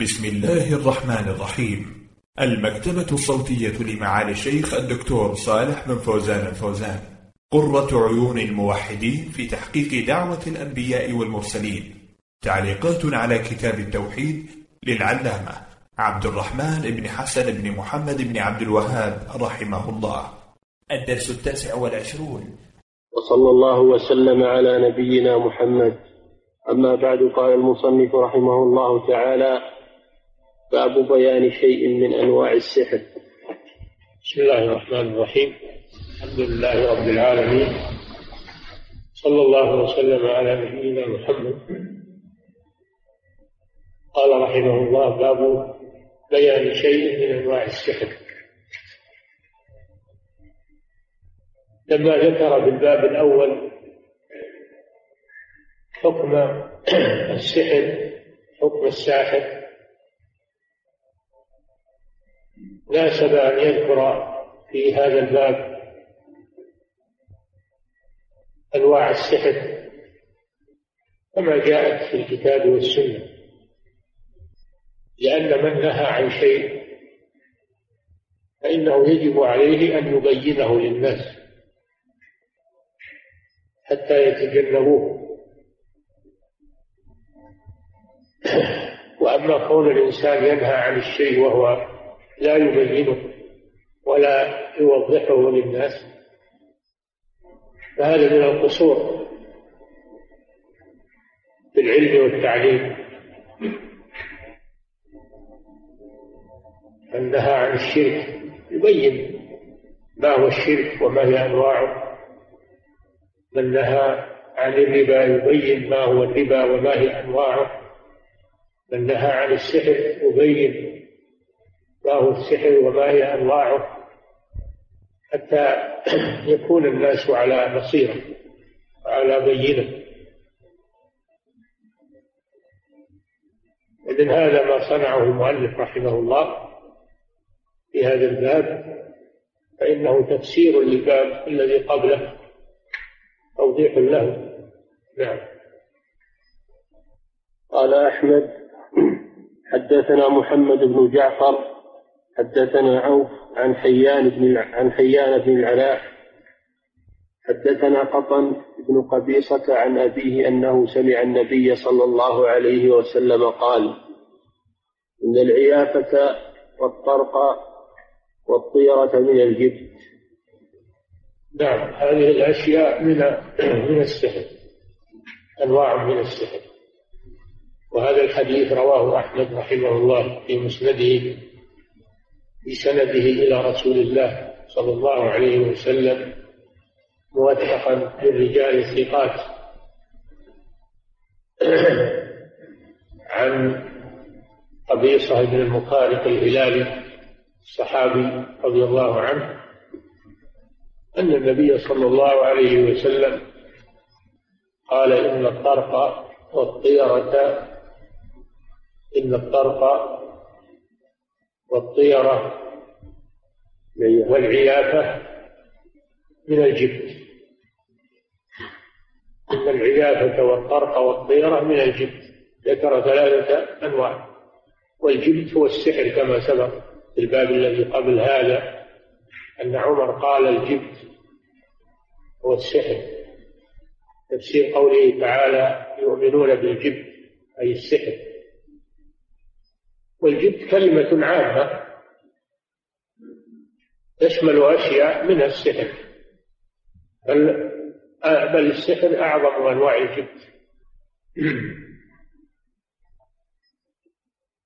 بسم الله الرحمن الرحيم. المكتبة الصوتية لمعالي الشيخ الدكتور صالح بن فوزان الفوزان. قرة عيون الموحدين في تحقيق دعوة الأنبياء والمرسلين. تعليقات على كتاب التوحيد للعلامة عبد الرحمن بن حسن بن محمد بن عبد الوهاب رحمه الله. الدرس التاسع والعشرون. وصلى الله وسلم على نبينا محمد. أما بعد قال المصنف رحمه الله تعالى باب بيان شيء من أنواع السحر. بسم الله الرحمن الرحيم. الحمد لله رب العالمين. صلى الله وسلم على نبينا محمد. قال رحمه الله باب بيان شيء من أنواع السحر. لما ذكر في الباب الأول حكم السحر حكم الساحر ناسب أن يذكر في هذا الباب أنواع السحر كما جاءت في الكتاب والسنة. لأن من نهى عن شيء فإنه يجب عليه أن يبينه للناس حتى يتجنبوه. وأما كون الإنسان ينهى عن الشيء وهو لا يبينه ولا يوضحه للناس فهذا من القصور في العلم والتعليم. من نهى عن الشرك يبين ما هو الشرك وما هي أنواعه من نهى عن الربا يبين ما هو الربا وما هي أنواعه من نهى عن السحر يبين ما هو السحر وما هي أنواعه حتى يكون الناس على بصيرة وعلى بينة. إذن هذا ما صنعه المؤلف رحمه الله في هذا الباب فإنه تفسير للباب الذي قبله توضيح له. نعم. قال أحمد حدثنا محمد بن جعفر حدثنا عوف عن حيان بن عن حيان بن العلاء. حدثنا قطن بن قبيصة عن أبيه أنه سمع النبي صلى الله عليه وسلم قال إن العيافة والطرق والطيرة من الجبت. نعم هذه الأشياء من من السحر أنواع من السحر. وهذا الحديث رواه أحمد رحمه الله في مسنده. بسنده إلى رسول الله صلى الله عليه وسلم موثقا بالرجال الثقات. عن قبيصة بن المخارق الهلالي الصحابي رضي الله عنه أن النبي صلى الله عليه وسلم قال إن الطرق والطيرة إن الطرق والطيرة والعيافة من الجبت. إن العيافة والطرق والطيرة من الجبت. ذكر ثلاثة أنواع. والجبت هو السحر كما سبق في الباب الذي قبل هذا. أن عمر قال الجبت هو السحر. تفسير قوله تعالى يؤمنون بالجبت أي السحر. والجبت كلمة عامة تشمل أشياء منها السحر. بل بل السحر أعظم أنواع الجبت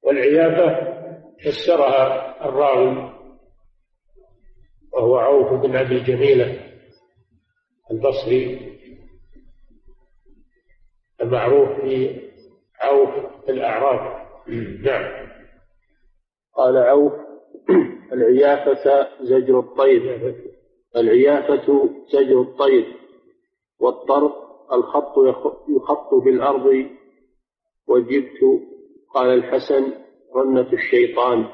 والعيافة فسرها الراوي وهو عوف بن أبي جميلة البصري المعروف بعوف الأعراب. نعم. قال عوف العيافة زجر الطير. العيافة زجر الطير. والطرف الخط يخط بالأرض. وجبت قال الحسن رنة الشيطان.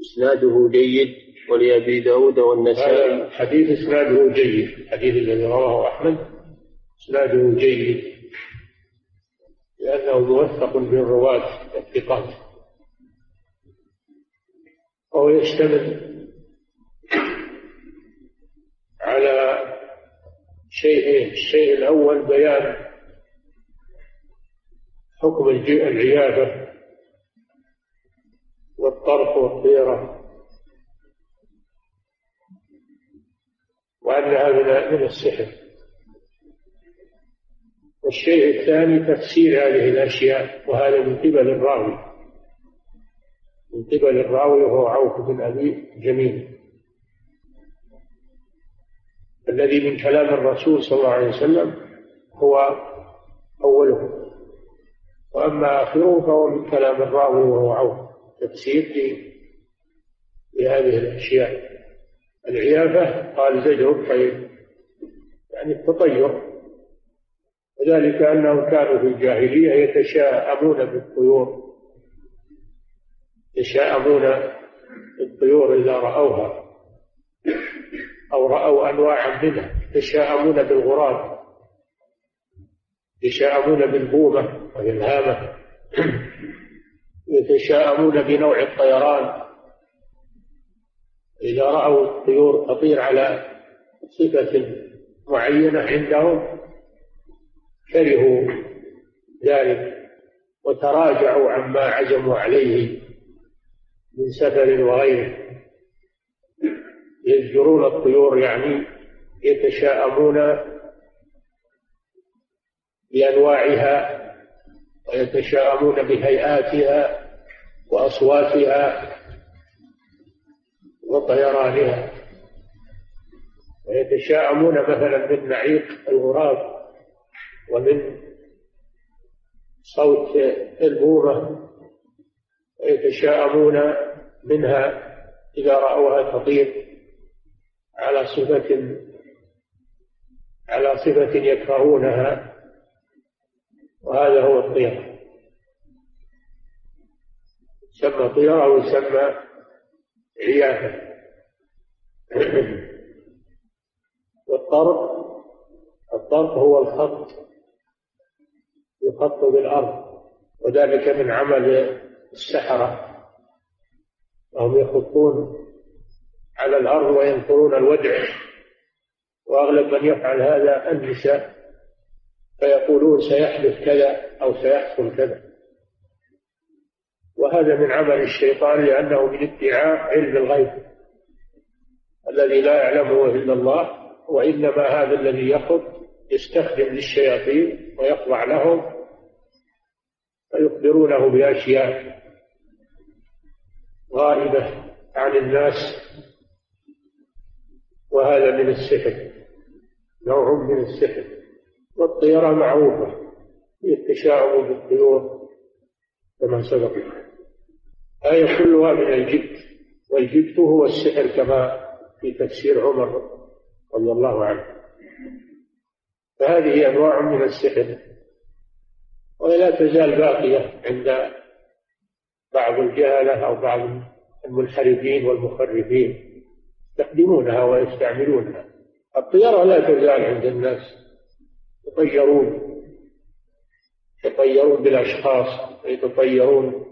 إسناده جيد ولأبي داود والنسائي. حديث إسناده جيد. الحديث الذي رواه أحمد إسناده جيد. لأنه موثق بالرواة الثقات وهو يشتمل على شيئين الشيء الأول بيان حكم العيادة والطرف والطيرة. وأنها من السحر. والشيء الثاني تفسير هذه الأشياء وهذا من قبل الراوي. من قبل الراوي وهو عوف بن أبي جميل. الذي من كلام الرسول صلى الله عليه وسلم هو أوله. وأما آخره فهو من كلام الراوي وهو عوف. تفسير لهذه الأشياء. العيافة قال زجر الطير يعني التطير. وذلك أنهم كانوا في الجاهلية يتشاءمون بالطيور. يتشاءمون بالطيور إذا رأوها أو رأوا أنواعا منها يتشاءمون بالغراب يتشاءمون بالبومة وهي الهامة يتشاءمون بنوع الطيران. إذا رأوا الطيور تطير على صفة معينة عندهم كرهوا ذلك وتراجعوا عما عزموا عليه. من سفر وغيره. يزجرون الطيور يعني يتشاءمون بأنواعها ويتشاءمون بهيئاتها وأصواتها وطيرانها. ويتشاءمون مثلا من نعيق الغراب ومن صوت البومة. ويتشاءمون منها إذا رأوها تطير على صفة على صفة يكرهونها وهذا هو الطير. يسمى طير أو يسمى عيافة والطرف الطرف هو الخط يخط بالأرض وذلك من عمل السحرة. وهم يخطون على الأرض وينقرون الودع وأغلب من يفعل هذا النساء فيقولون سيحدث كذا أو سيحصل كذا. وهذا من عمل الشيطان لأنه من ادعاء علم الغيب الذي لا يعلمه إلا الله وإنما هذا الذي يخط يستخدم للشياطين ويخضع لهم فيخبرونه بأشياء غائبة عن الناس وهذا من السحر نوع من السحر. والطيرة معروفة التشاؤم بالطيور كما سبق. هذه كلها من الجبت والجبت هو السحر كما في تفسير عمر رضي الله عنه. فهذه أنواع من السحر ولا تزال باقية عند بعض الجهلة أو بعض المنحرفين والمخرفين يستخدمونها ويستعملونها. الطيرة لا تزال عند الناس يطيرون يتطيرون بالأشخاص يتطيرون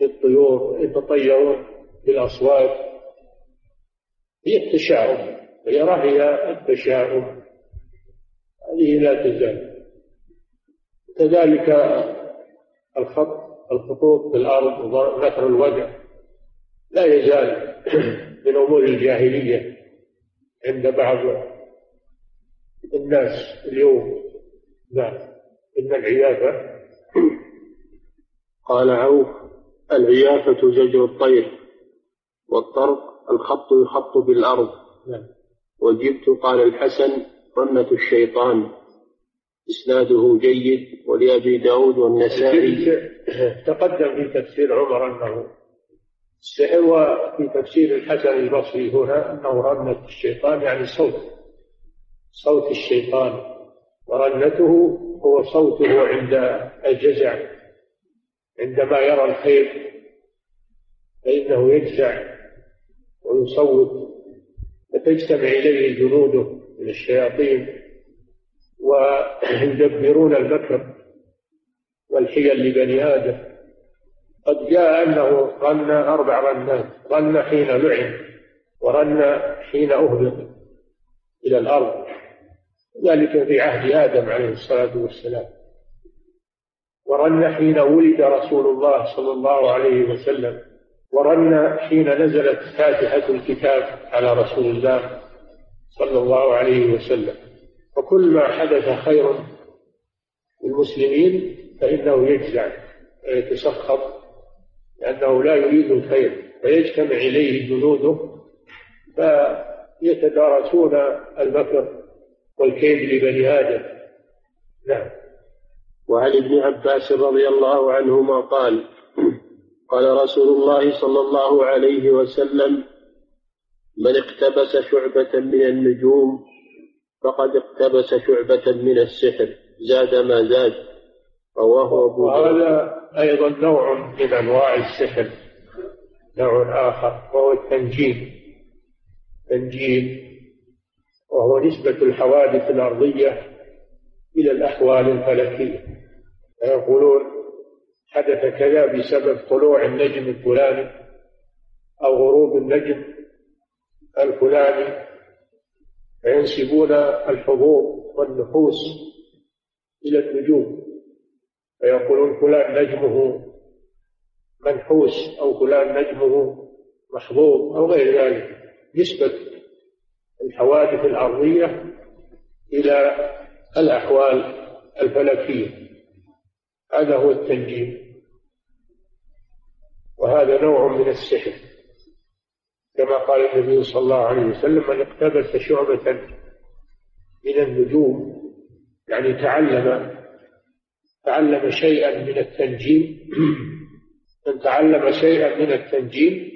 بالطيور يتطيرون بالأصوات. هي التشاؤم الطيرة هي التشاؤم. هذه لا تزال. كذلك الخط الخطوط في الأرض ونثر الوجع لا يزال من أمور الجاهلية عند بعض الناس اليوم. نعم. إن العيافة قال عوف العيافة زجر الطير والطرق الخط يخط بالأرض. نعم. وجبت قال الحسن رنة الشيطان. إسناده جيد ولأبي داود والنسائي. تقدم في تفسير عمر أنه السحر وفي تفسير الحسن البصري هنا أنه رنة الشيطان يعني صوت. صوت الشيطان. ورنته هو صوته عند الجزع. عندما يرى الخير فإنه يجزع ويصوت. فتجتمع إليه جنوده من الشياطين. ويدبرون المكر والحيل لبني آدم. قد جاء أنه رن أربع رنات رن حين لعن ورن حين أهبط إلى الأرض. ذلك في عهد آدم عليه الصلاة والسلام. ورن حين ولد رسول الله صلى الله عليه وسلم. ورن حين نزلت فاتحة الكتاب على رسول الله صلى الله عليه وسلم. وكل ما حدث خير للمسلمين فإنه يجزع ويتسخط لأنه لا يريد الخير فيجتمع إليه جنوده فيتدارسون المكر والكيد لبني آدم. نعم. وعن ابن عباس رضي الله عنهما قال قال رسول الله صلى الله عليه وسلم من اقتبس شعبة من النجوم فقد اقتبس شعبة من السحر زاد ما زاد. رواه أبو وهذا أيضا نوع من أنواع السحر نوع آخر وهو التنجيم. تنجيم وهو نسبة الحوادث الأرضية إلى الأحوال الفلكية. فيقولون حدث كذا بسبب طلوع النجم الفلاني أو غروب النجم الفلاني. فينسبون الحظوظ والنحوس إلى النجوم. فيقولون فلان نجمه منحوس أو فلان نجمه محظوظ أو غير ذلك. نسبة الحوادث الأرضية إلى الأحوال الفلكية. هذا هو التنجيم. وهذا نوع من السحر. كما قال النبي صلى الله عليه وسلم من اقتبس شعبة من النجوم يعني تعلم تعلم شيئا من التنجيم من تعلم شيئا من التنجيم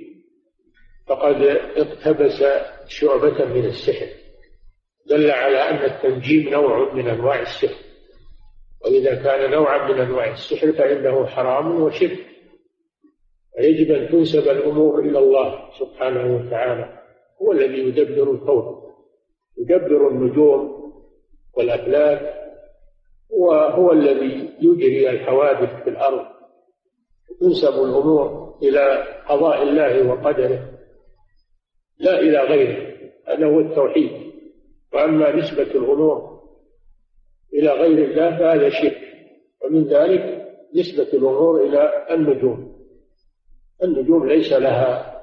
فقد اقتبس شعبة من السحر. دل على أن التنجيم نوع من أنواع السحر. وإذا كان نوعا من أنواع السحر فإنه حرام وشرك. فيجب أن تنسب الأمور إلى الله سبحانه وتعالى هو الذي يدبر الكون يدبر النجوم والأفلاك وهو الذي يجري الحوادث في الأرض. تنسب الأمور إلى قضاء الله وقدره. لا إلى غيره هذا هو التوحيد. وأما نسبة الأمور إلى غير الله فهذا شرك. ومن ذلك نسبة الأمور إلى النجوم. النجوم ليس لها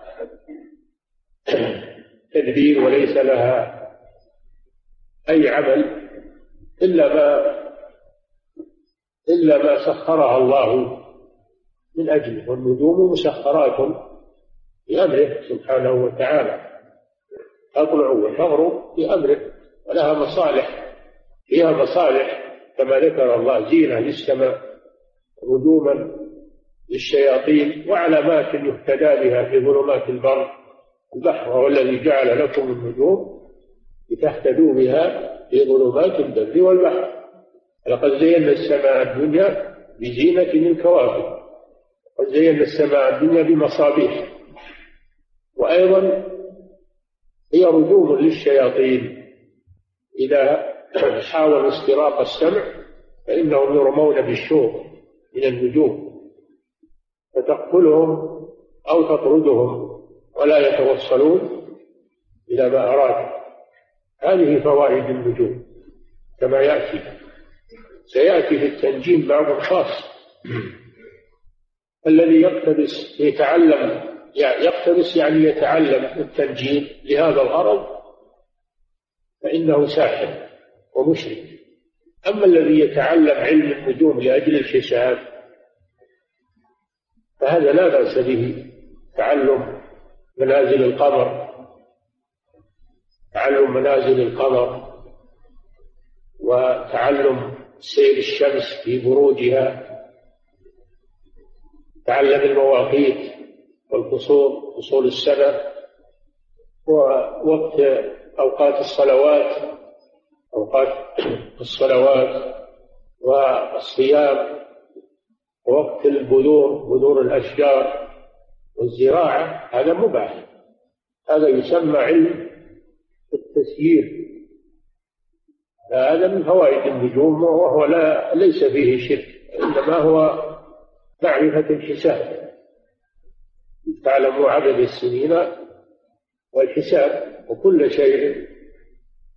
تدبير وليس لها أي عمل إلا ما إلا ما سخرها الله من أجله والنجوم مسخرات بأمره سبحانه وتعالى. تطلع وتغرب بأمره ولها مصالح فيها مصالح كما ذكر الله زينة للسماء رجوما للشياطين وعلامات يهتدى بها في ظلمات البر البحر وهو الذي جعل لكم النجوم لتهتدوا بها في ظلمات البر والبحر. لقد زينا السماء الدنيا بزينة الكواكب قد زينا السماء الدنيا بمصابيح. وأيضا هي رجوم للشياطين. إذا حاولوا استراق السمع فإنهم يرمون بالشوق من النجوم. فتقتلهم أو تطردهم ولا يتوصلون إلى ما أراد هذه فوائد النجوم كما يأتي. سيأتي في التنجيم بعض خاص الذي يقتبس يتعلم يعني يقتبس يعني يتعلم التنجيم لهذا الغرض فإنه ساحر ومشرك. أما الذي يتعلم علم النجوم لأجل الحساب فهذا لا بأس به تعلم منازل القمر. تعلم منازل القمر وتعلم سير الشمس في بروجها. تعلم المواقيت والفصول فصول السنة ووقت أوقات الصلوات أوقات الصلوات والصيام. ووقت البذور بذور الأشجار والزراعة هذا مباح هذا يسمى علم التسيير. هذا من فوائد النجوم وهو لا ليس فيه شرك إنما هو معرفة الحساب. تعلموا عدد السنين والحساب وكل شيء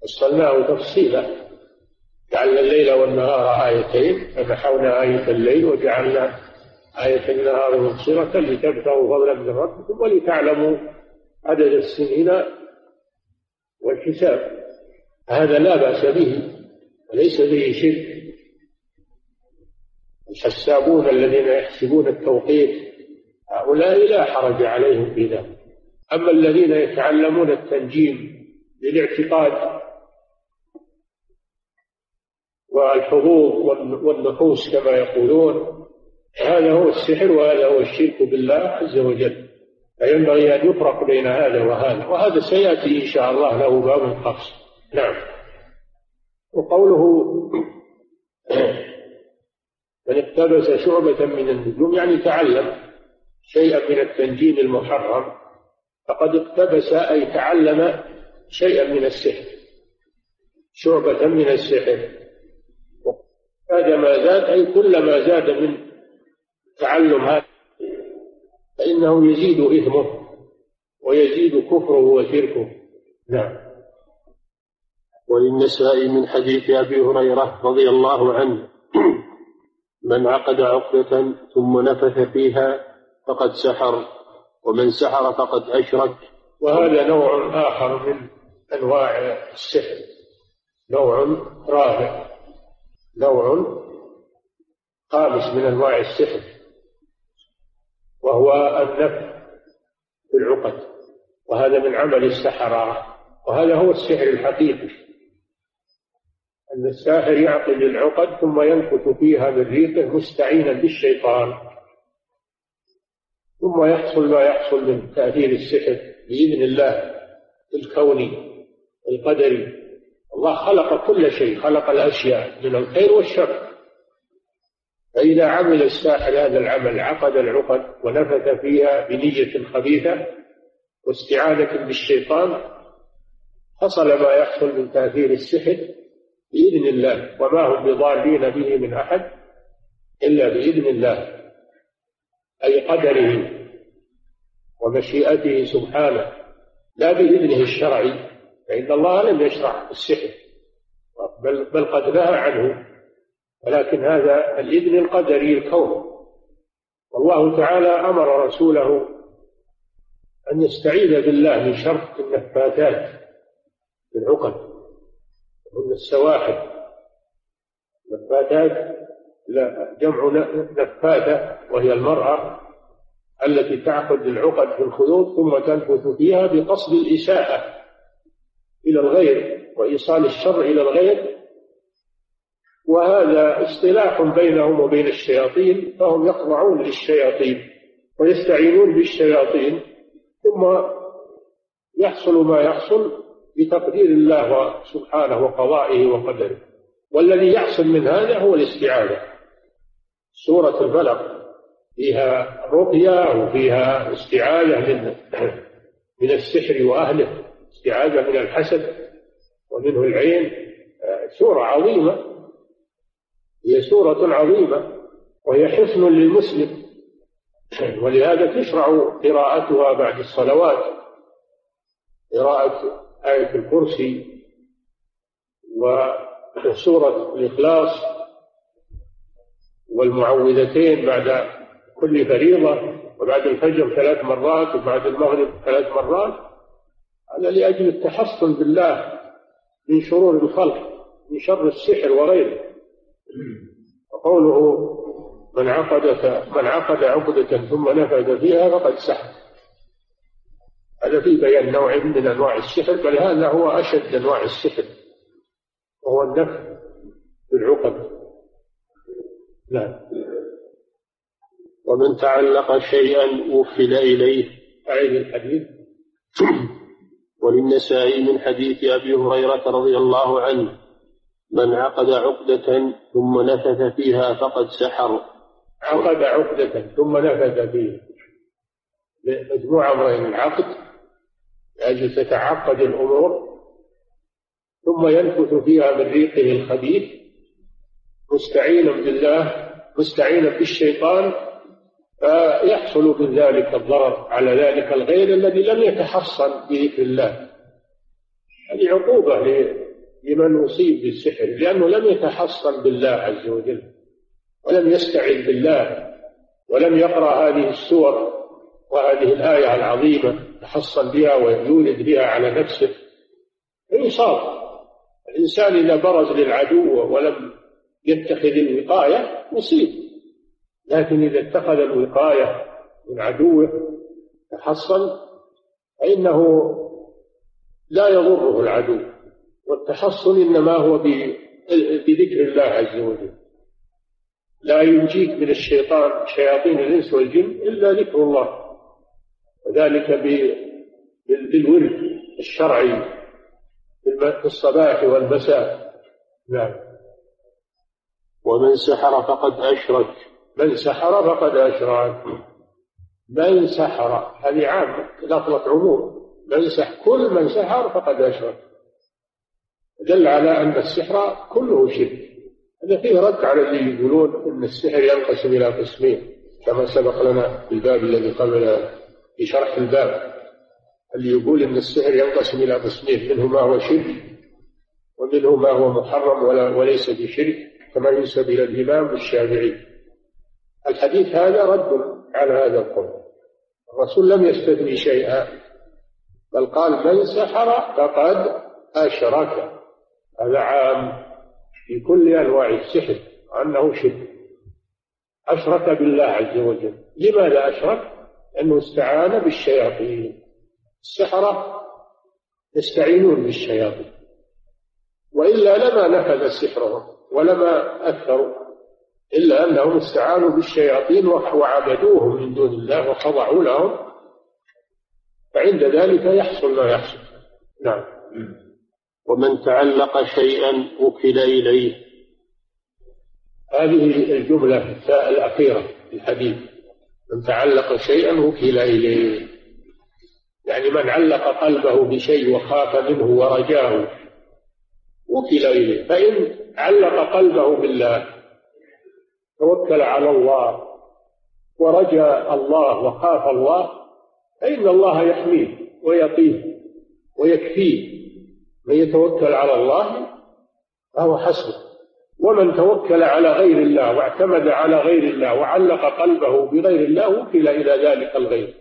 فصلناه تفصيلا. جعلنا الليل والنهار آيتين فمحونا آية الليل وجعلنا آية النهار مبصرة لتبتغوا فضلا من ربكم ولتعلموا عدد السنين والحساب. هذا لا بأس به وليس به شرك. الحسابون الذين يحسبون التوقيت هؤلاء لا حرج عليهم في ذلك. أما الذين يتعلمون التنجيم للاعتقاد والحظوظ والنحوس كما يقولون. هذا هو السحر وهذا هو الشرك بالله عز وجل. فينبغي أن يفرق بين هذا وهذا. وهذا سيأتي إن شاء الله له باب خاص. نعم. وقوله من اقتبس شعبة من النجوم يعني تعلم شيئا من التنجيم المحرم فقد اقتبس أي تعلم شيئا من السحر. شعبة من السحر. زاد ما زاد أي كلما زاد من تعلم هذا فإنه يزيد إثمه ويزيد كفره وشركه. نعم. وللنساء من حديث أبي هريرة رضي الله عنه من عقد عقدة ثم نفث فيها فقد سحر ومن سحر فقد أشرك. وهذا نوع آخر من أنواع السحر نوع رابع. نوع خامس من أنواع السحر وهو النفث في العقد وهذا من عمل السحرة وهذا هو السحر الحقيقي. أن الساحر يعقد العقد ثم ينفث فيها من ريقه مستعينا بالشيطان ثم يحصل ما يحصل من تأثير السحر بإذن الله الكوني القدري الله خلق كل شيء خلق الأشياء من الخير والشر. فإذا عمل الساحر هذا العمل عقد العقد ونفث فيها بنية خبيثة واستعانة بالشيطان حصل ما يحصل من تأثير السحر بإذن الله. وما هم بضارين به من أحد إلا بإذن الله أي قدره ومشيئته سبحانه لا بإذنه الشرعي. فإن الله لم يشرع السحر بل, بل قد نهى عنه. ولكن هذا الإذن القدري الكون. والله تعالى أمر رسوله أن يستعيذ بالله من شر النفاثات في العقد هن السواحل. نفاثات لا جمع نفاثة وهي المرأة التي تعقد العقد في الخيوط ثم تنفث فيها بقصد الإساءة. إلى الغير وإيصال الشر إلى الغير. وهذا اصطلاح بينهم وبين الشياطين فهم يخضعون للشياطين ويستعينون بالشياطين ثم يحصل ما يحصل بتقدير الله سبحانه وقضائه وقدره. والذي يحصل من هذا هو الاستعاذة سورة الفلق فيها رقية وفيها استعاذة من من السحر وأهله. استعاذة من الحسد ومنه العين سورة عظيمة. هي سورة عظيمة وهي حصن للمسلم. ولهذا تشرع قراءتها بعد الصلوات. قراءة آية الكرسي وسورة الإخلاص والمعوذتين بعد كل فريضة وبعد الفجر ثلاث مرات وبعد المغرب ثلاث مرات. هذا لأجل التحصن بالله من شرور الخلق من شر السحر وغيره. وقوله من عقد من عقد عقدة ثم نفذ فيها فقد سحر. هذا في بيان نوع من أنواع السحر بل هذا هو أشد أنواع السحر وهو النفذ بالعقد. نعم. ومن تعلق شيئا وفل إليه. أعيد الحديث. وللنسائي من حديث أبي هريرة رضي الله عنه من عقد عقدة ثم نفث فيها فقد سحر. عقد عقدة ثم نفث فيها. مجموعة من العقد لأجل تتعقد الأمور ثم ينفث فيها من ريقه الخبيث. مستعينا بالله مستعينا بالشيطان فيحصل من ذلك الضرر على ذلك الغير الذي لم يتحصن بذكر الله. هذه عقوبة لمن أصيب بالسحر لأنه لم يتحصن بالله عز وجل ولم يستعذ بالله ولم يقرأ هذه السور وهذه الآية العظيمة تحصن بها ويولد بها على نفسه. فيصاب. الإنسان إذا برز للعدو ولم يتخذ الوقاية مصيب لكن إذا اتخذ الوقاية من عدوه تحصن فإنه لا يضره العدو. والتحصن إنما هو بذكر الله عز وجل. لا ينجيك من الشيطان شياطين الإنس والجن إلا ذكر الله. وذلك بالورد الشرعي في الصباح والمساء. نعم. ومن سحر فقد أشرك. من سحر فقد أشرك. من سحر هذه عامة لفظة عموم. من سحر كل من سحر فقد أشرك. دل على أن السحر كله شرك. هذا فيه رد على اللي يقولون أن السحر ينقسم إلى قسمين كما سبق لنا في الباب الذي قبل في شرح الباب. اللي يقول أن السحر ينقسم إلى قسمين منه ما هو شرك ومنه ما هو محرم ولا وليس بشرك كما ينسب إلى الإمام الشافعي. الحديث هذا رد على هذا القول. الرسول لم يستثني شيئا بل قال من سحر فقد أشرك. هذا عام في كل أنواع السحر أنه شرك. أشرك بالله عز وجل. لماذا أشرك؟ لأنه استعان بالشياطين. السحرة يستعينون بالشياطين. وإلا لما نفذ سحرهم ولما أكثروا. إلا أنهم استعانوا بالشياطين وعبدوهم من دون الله وخضعوا لهم فعند ذلك يحصل ما يحصل. نعم. ومن تعلق شيئا وكل إليه. هذه الجملة الأخيرة في الحديث. من تعلق شيئا وكل إليه. يعني من علق قلبه بشيء وخاف منه ورجاه وكل إليه. فإن علق قلبه بالله توكل على الله ورجا الله وخاف الله فإن الله يحميه ويقيه ويكفيه. من يتوكل على الله فهو حسبه. ومن توكل على غير الله واعتمد على غير الله وعلق قلبه بغير الله وكل إلى ذلك الغير.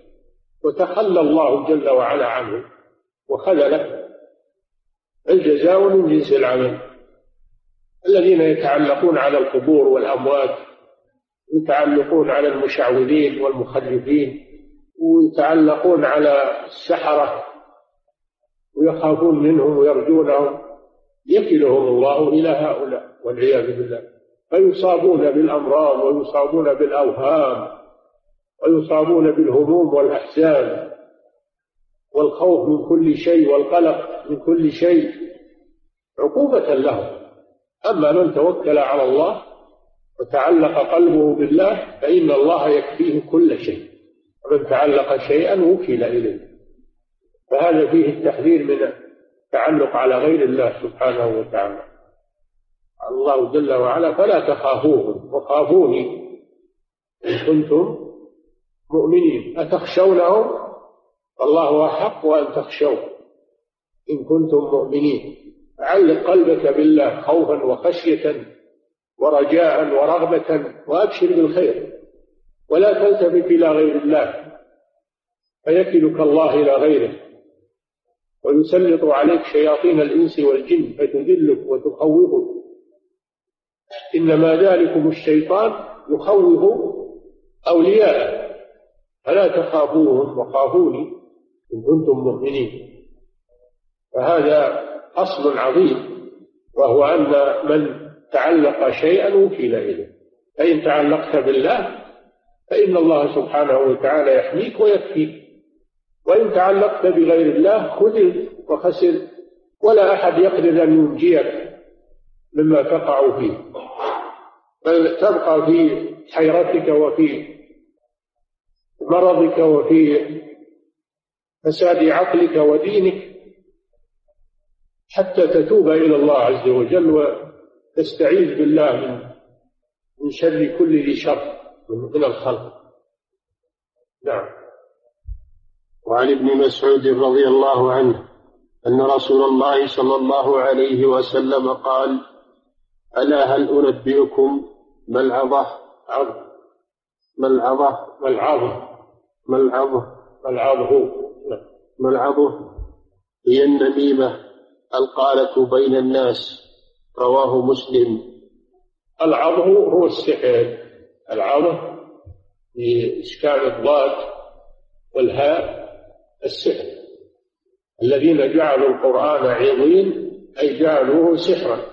وتخلى الله جل وعلا عنه وخذله الجزاء من جنس العمل. الذين يتعلقون على القبور والأموات يتعلقون على المشعوذين والمخلفين ويتعلقون على السحرة ويخافون منهم ويرجونهم يكلهم الله إلى هؤلاء والعياذ بالله. فيصابون بالأمراض ويصابون بالأوهام ويصابون بالهموم والأحزان والخوف من كل شيء والقلق من كل شيء عقوبة لهم. أما من توكل على الله وتعلق قلبه بالله فإن الله يكفيه كل شيء. ومن تعلق شيئا وكل إليه. فهذا فيه التحذير من التعلق على غير الله سبحانه وتعالى. الله جل وعلا فلا تخافوهم وخافوني إن كنتم مؤمنين. أتخشونهم؟ الله أحق أن تخشوه. إن كنتم مؤمنين. علق قلبك بالله خوفا وخشية ورجاء ورغبة وأبشر بالخير. ولا تلتفت إلى غير الله فيكلك الله إلى غيره. ويسلط عليك شياطين الإنس والجن فتذلك وتخوفك. إنما ذلكم الشيطان يخوف أولياءه. فلا تخافوهم وخافوني إن كنتم مؤمنين. فهذا أصل عظيم وهو أن من تعلق شيئا وكيل إليه. فإن تعلقت بالله فإن الله سبحانه وتعالى يحميك ويكفيك. وإن تعلقت بغير الله خذل وخسر. ولا أحد يقدر أن ينجيك مما تقع فيه. بل تبقى في حيرتك وفي مرضك وفي فساد عقلك ودينك حتى تتوب إلى الله عز وجل وتستعيذ بالله من من شر كل ذي شر من الخلق. نعم. وعن ابن مسعود رضي الله عنه أن رسول الله صلى الله عليه وسلم قال ألا هل أنبئكم ما العظة عظ ما العظة ما العظ ما العظة ما العظه ما العظة هي النميمة القالة بين الناس. رواه مسلم. العظه هو السحر. العظه بإسكان الضاد والهاء السحر. الذين جعلوا القرآن عظيم أي جعلوه سحرا.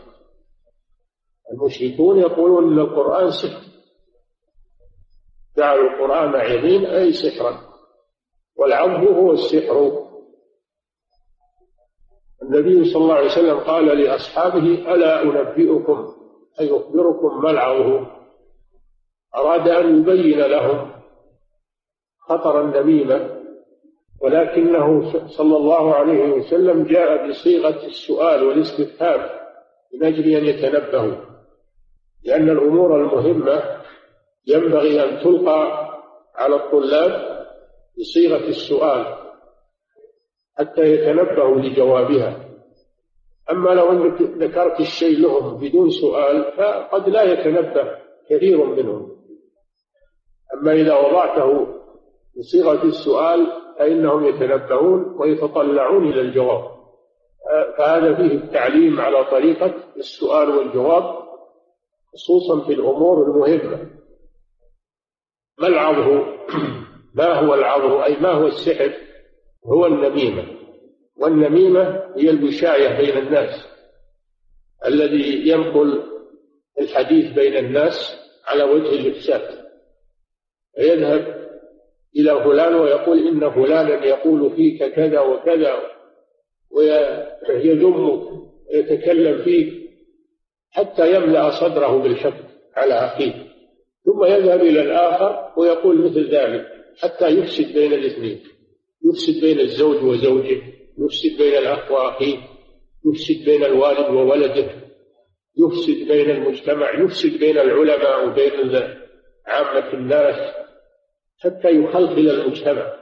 المشركون يقولون أن القرآن سحر. جعلوا القرآن عظيم أي سحرا. والعظم هو السحر. النبي صلى الله عليه وسلم قال لأصحابه ألا أنبئكم أي أخبركم العظم أراد أن يبين لهم خطر النميمة ولكنه صلى الله عليه وسلم جاء بصيغة السؤال والاستفهام من أجل أن يتنبهوا لأن الأمور المهمة ينبغي أن تلقى على الطلاب بصيغة السؤال. حتى يتنبهوا لجوابها أما لو أنك ذكرت الشيء لهم بدون سؤال فقد لا يتنبه كثير منهم. أما إذا وضعته بصيغة السؤال فإنهم يتنبهون ويتطلعون إلى الجواب. فهذا فيه التعليم على طريقة السؤال والجواب خصوصا في الأمور المهمة. ما العظه ما هو العظه أي ما هو السحر؟ هو النميمة. والنميمة هي الوشاية بين الناس الذي ينقل الحديث بين الناس على وجه الإفساد. فيذهب إلى فلان ويقول إن فلانا يقول فيك كذا وكذا ويذمك ويتكلم فيك حتى يملأ صدره بالحقد على أخيه. ثم يذهب إلى الآخر ويقول مثل ذلك حتى يفسد بين الإثنين. يفسد بين الزوج وزوجه يفسد بين الأخ وأخيه يفسد بين الوالد وولده يفسد بين المجتمع يفسد بين العلماء وبين عامة الناس حتى يخلخل المجتمع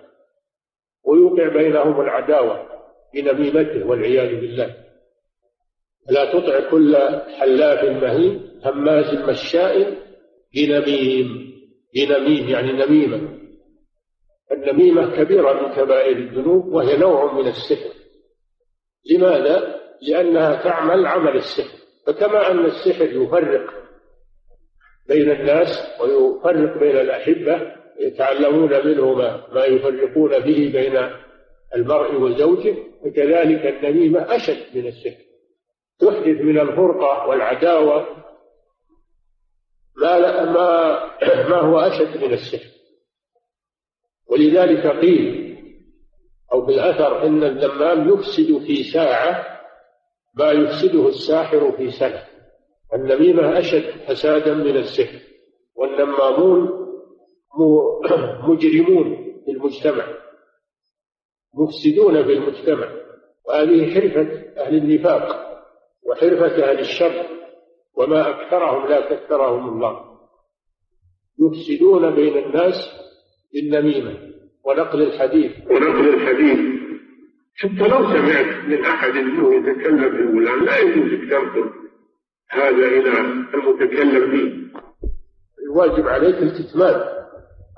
ويوقع بينهم العداوة بنميمته والعياذ بالله. لا تطع كل حلاف مهين هماز مشاء بنميم بنميم يعني نميمة. النميمة كبيرة من كبائر الذنوب وهي نوع من السحر. لماذا؟ لأنها تعمل عمل السحر. فكما أن السحر يفرق بين الناس ويفرق بين الأحبة يتعلمون منه ما, ما يفرقون به بين المرء وزوجه وكذلك النميمة أشد من السحر. تحدث من الفرقة والعداوة ما, ما, ما هو أشد من السحر. ولذلك قيل أو في الأثر إن الذمام يفسد في ساعة ما يفسده الساحر في سنة. النميمة أشد فسادا من السحر والنمامون مجرمون في المجتمع مفسدون في المجتمع. وهذه حرفة أهل النفاق وحرفة أهل الشر وما أكثرهم لا كثرهم الله. يفسدون بين الناس بالنميمة ونقل الحديث. ونقل الحديث. حتى لو سمعت من أحد أنه يتكلم في فلان لا يجوز تنقل هذا إلى المتكلم به. الواجب عليك الكتمان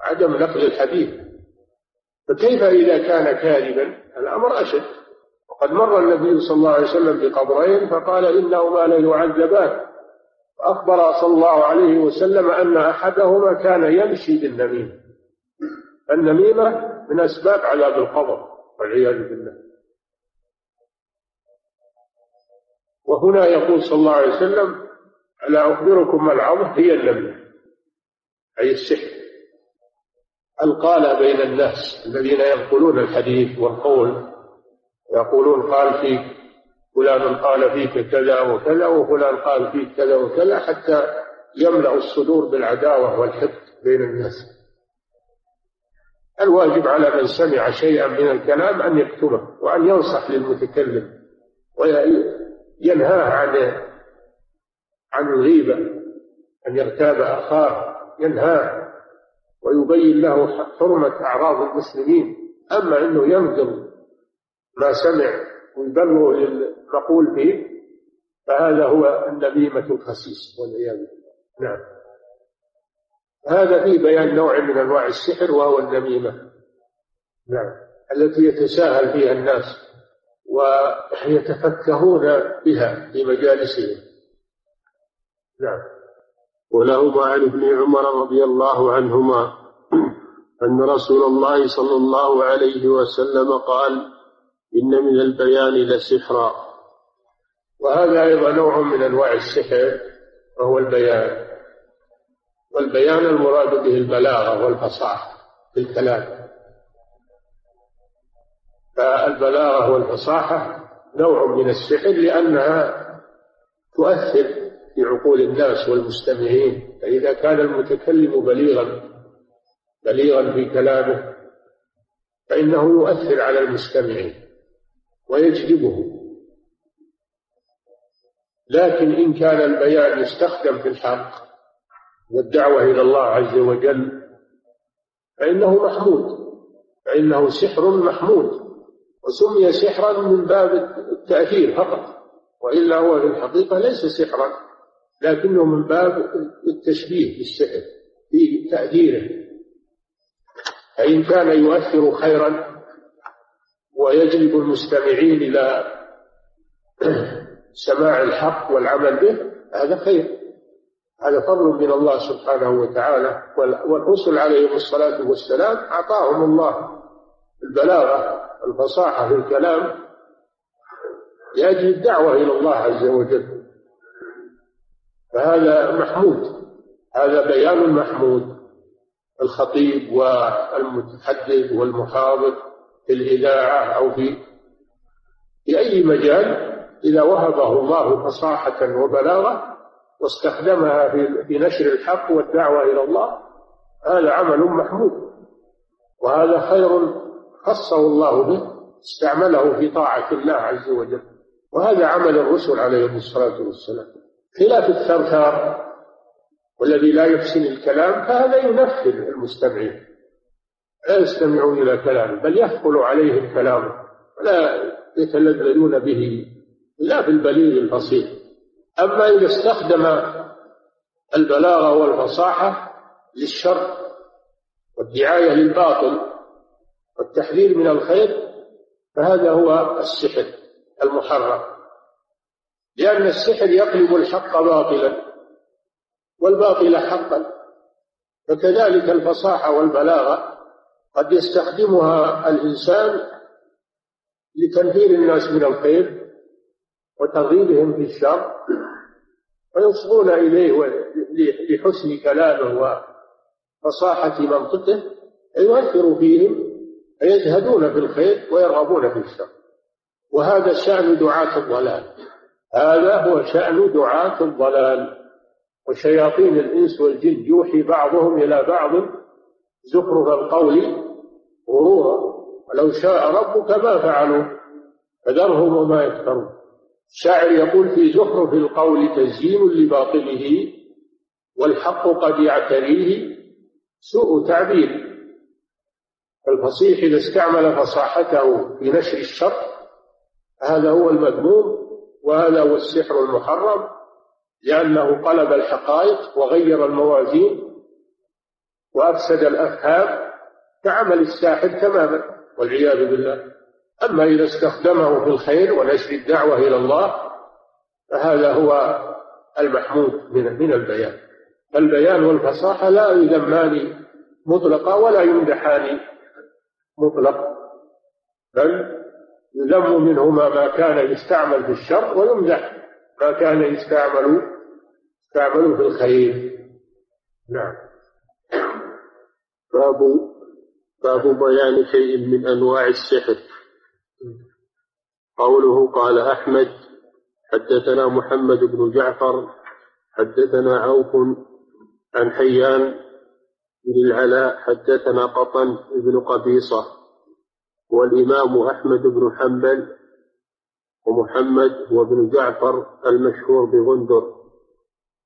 عدم نقل الحديث. فكيف إذا كان كاذبا؟ الأمر أشد. وقد مر النبي صلى الله عليه وسلم بقبرين فقال إنهما ليعذبان. فأخبر صلى الله عليه وسلم أن أحدهما كان يمشي بالنميمة. النميمة من أسباب عذاب القبر والعياذ بالله. وهنا يقول صلى الله عليه وسلم ألا أخبركم العظم هي النميمة أي السحر. القال بين الناس الذين ينقلون الحديث والقول يقولون قال فيك فلان قال فيك كذا وكذا وفلان قال فيك كذا وكذا حتى يملأ الصدور بالعداوة والحقد بين الناس. الواجب على من سمع شيئا من الكلام أن يكتبه وأن ينصح للمتكلم وينهاه عن عن الغيبة أن يغتاب أخاه ينهاه ويبين له حرمة أعراض المسلمين. أما أنه ينقل ما سمع ويبلغ للمقول فيه فهذا هو النميمة الخسيس والعياذ بالله. نعم. هذا فيه بيان نوع من أنواع السحر وهو النميمة. نعم. التي يتساهل فيها الناس ويتفكهون بها في مجالسهم. نعم. ولهما عن ابن عمر رضي الله عنهما أن رسول الله صلى الله عليه وسلم قال إن من البيان لسحرا. وهذا أيضا نوع من أنواع السحر وهو البيان. والبيان المراد به البلاغة والفصاحة في الكلام. فالبلاغة والفصاحة نوع من السحر لأنها تؤثر في عقول الناس والمستمعين. فإذا كان المتكلم بليغا بليغا في كلامه فإنه يؤثر على المستمعين ويجذبه. لكن إن كان البيان يستخدم في الحق والدعوة إلى الله عز وجل فإنه محمود فإنه سحر محمود وسمي سحرا من باب التأثير فقط وإلا هو في الحقيقة ليس سحرا لكنه من باب التشبيه بالسحر في تأثيره. فإن كان يؤثر خيرا ويجلب المستمعين إلى سماع الحق والعمل به هذا خير. هذا فضل من الله سبحانه وتعالى والرسل عليهم الصلاة والسلام أعطاهم الله البلاغة الفصاحة في الكلام لأجل الدعوة إلى الله عز وجل. فهذا محمود هذا بيان محمود الخطيب والمتحدث والمحاضر في الإذاعة أو في في أي مجال إذا وهبه الله فصاحة وبلاغة واستخدمها في نشر الحق والدعوة إلى الله هذا عمل محمود. وهذا خير خصه الله به استعمله في طاعة الله عز وجل. وهذا عمل الرسل عليهم الصلاة والسلام. خلاف الثرثار والذي لا يحسن الكلام فهذا ينفر المستمعين. لا يستمعون إلى كلامه بل يثقل عليهم كلامه. ولا يتلذذون به لا بالبليغ البسيط. أما إذا استخدم البلاغة والفصاحة للشر والدعاية للباطل والتحذير من الخير فهذا هو السحر المحرم. لأن السحر يقلب الحق باطلا والباطل حقا. فكذلك الفصاحة والبلاغة قد يستخدمها الإنسان لتنفير الناس من الخير وترغيبهم في الشر ويصغون إليه لحسن كلامه وفصاحة منطقه يؤثر فيهم فيزهدون في الخير ويرغبون في الشر. وهذا شأن دعاة الضلال. هذا هو شأن دعاة الضلال. وشياطين الإنس والجن يوحي بعضهم إلى بعض زخرف القول غرورا. ولو شاء ربك ما فعلوا فذرهم وما يفترون. الشاعر يقول في زخرف القول تزيين لباطله والحق قد يعتريه سوء تعبير. الفصيح إذا استعمل فصاحته في نشر الشر هذا هو المذموم وهذا هو السحر المحرم لأنه قلب الحقائق وغير الموازين وأفسد الأفهام كعمل الساحر تماما والعياذ بالله. أما إذا استخدمه في الخير ونشر الدعوة إلى الله فهذا هو المحمود من من البيان. البيان والفصاحة لا يذمان مطلقا ولا يمدحان مطلق بل يذم منهما ما كان يستعمل في الشر ويمدح ما كان يستعمل يستعمل في الخير. نعم. باب باب بيان شيء من أنواع السحر. قوله قال أحمد حدثنا محمد بن جعفر حدثنا عوف عن حيان بن العلاء حدثنا قطن بن قبيصة والإمام أحمد بن حنبل ومحمد وابن جعفر المشهور بغندر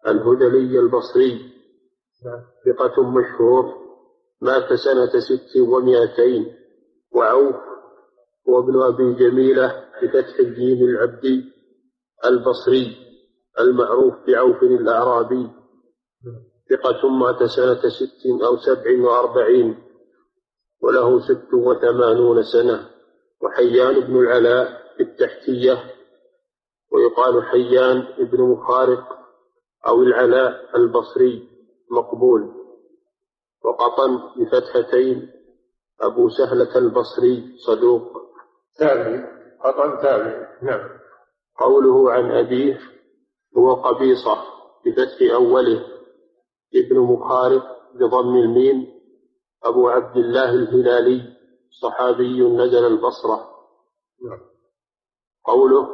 الهذلي البصري ثقة مشهور مات سنة ست ومائتين وعوف هو ابن أبي جميلة بفتح الجيم العبدي البصري المعروف بعوف الأعرابي. ثقة مات سنة ست أو سبع وأربعين وله ست وثمانون سنة. وحيان بن العلاء بالتحتية ويقال حيان بن مخارق أو العلاء البصري مقبول. وقطن بفتحتين أبو سهلة البصري صدوق. تابع قطن تابع نعم. قوله عن أبيه هو قبيصة بفتح أوله ابن مخارق بضم الميم أبو عبد الله الهلالي صحابي نزل البصرة. نعم. قوله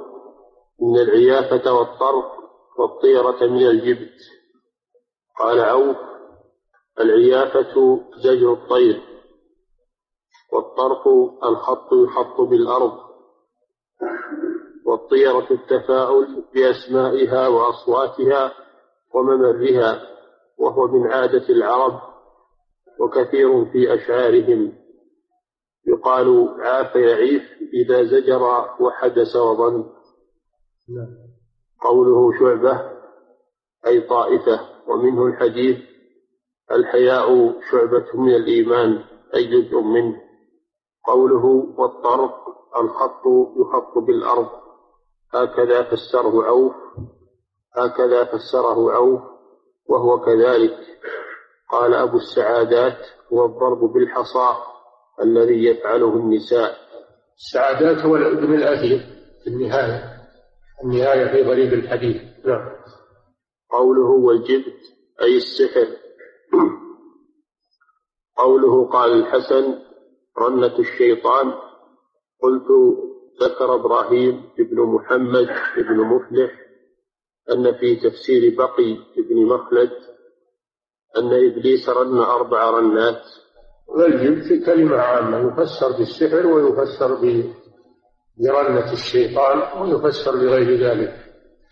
إن العيافة والطرف والطيرة من الجبت. قال عوف العيافة زجر الطير. والطرف الخط يخط بالأرض. والطيرة التفاؤل بأسمائها وأصواتها وممرها وهو من عادة العرب وكثير في أشعارهم. يقال عاف يعيف إذا زجر وحدث وظن. قوله شعبة أي طائفة ومنه الحديث الحياء شعبة من الإيمان أي جزء منه. قوله والطرق الخط يخط بالأرض. هكذا فسره عوف هكذا فسره عوف وهو كذلك. قال أبو السعادات هو الضرب بالحصى الذي يفعله النساء. السعادات هو الابن الأثير في النهاية النهاية في غريب الحديث. نعم. قوله والجبت أي السحر. قوله قال الحسن رنة الشيطان. قلت ذكر إبراهيم بن محمد بن مفلح أن في تفسير بقي بن مخلد أن إبليس رن أربع رنات. والجبت كلمة عامة يفسر بالسحر ويفسر برنة الشيطان ويفسر بغير ذلك.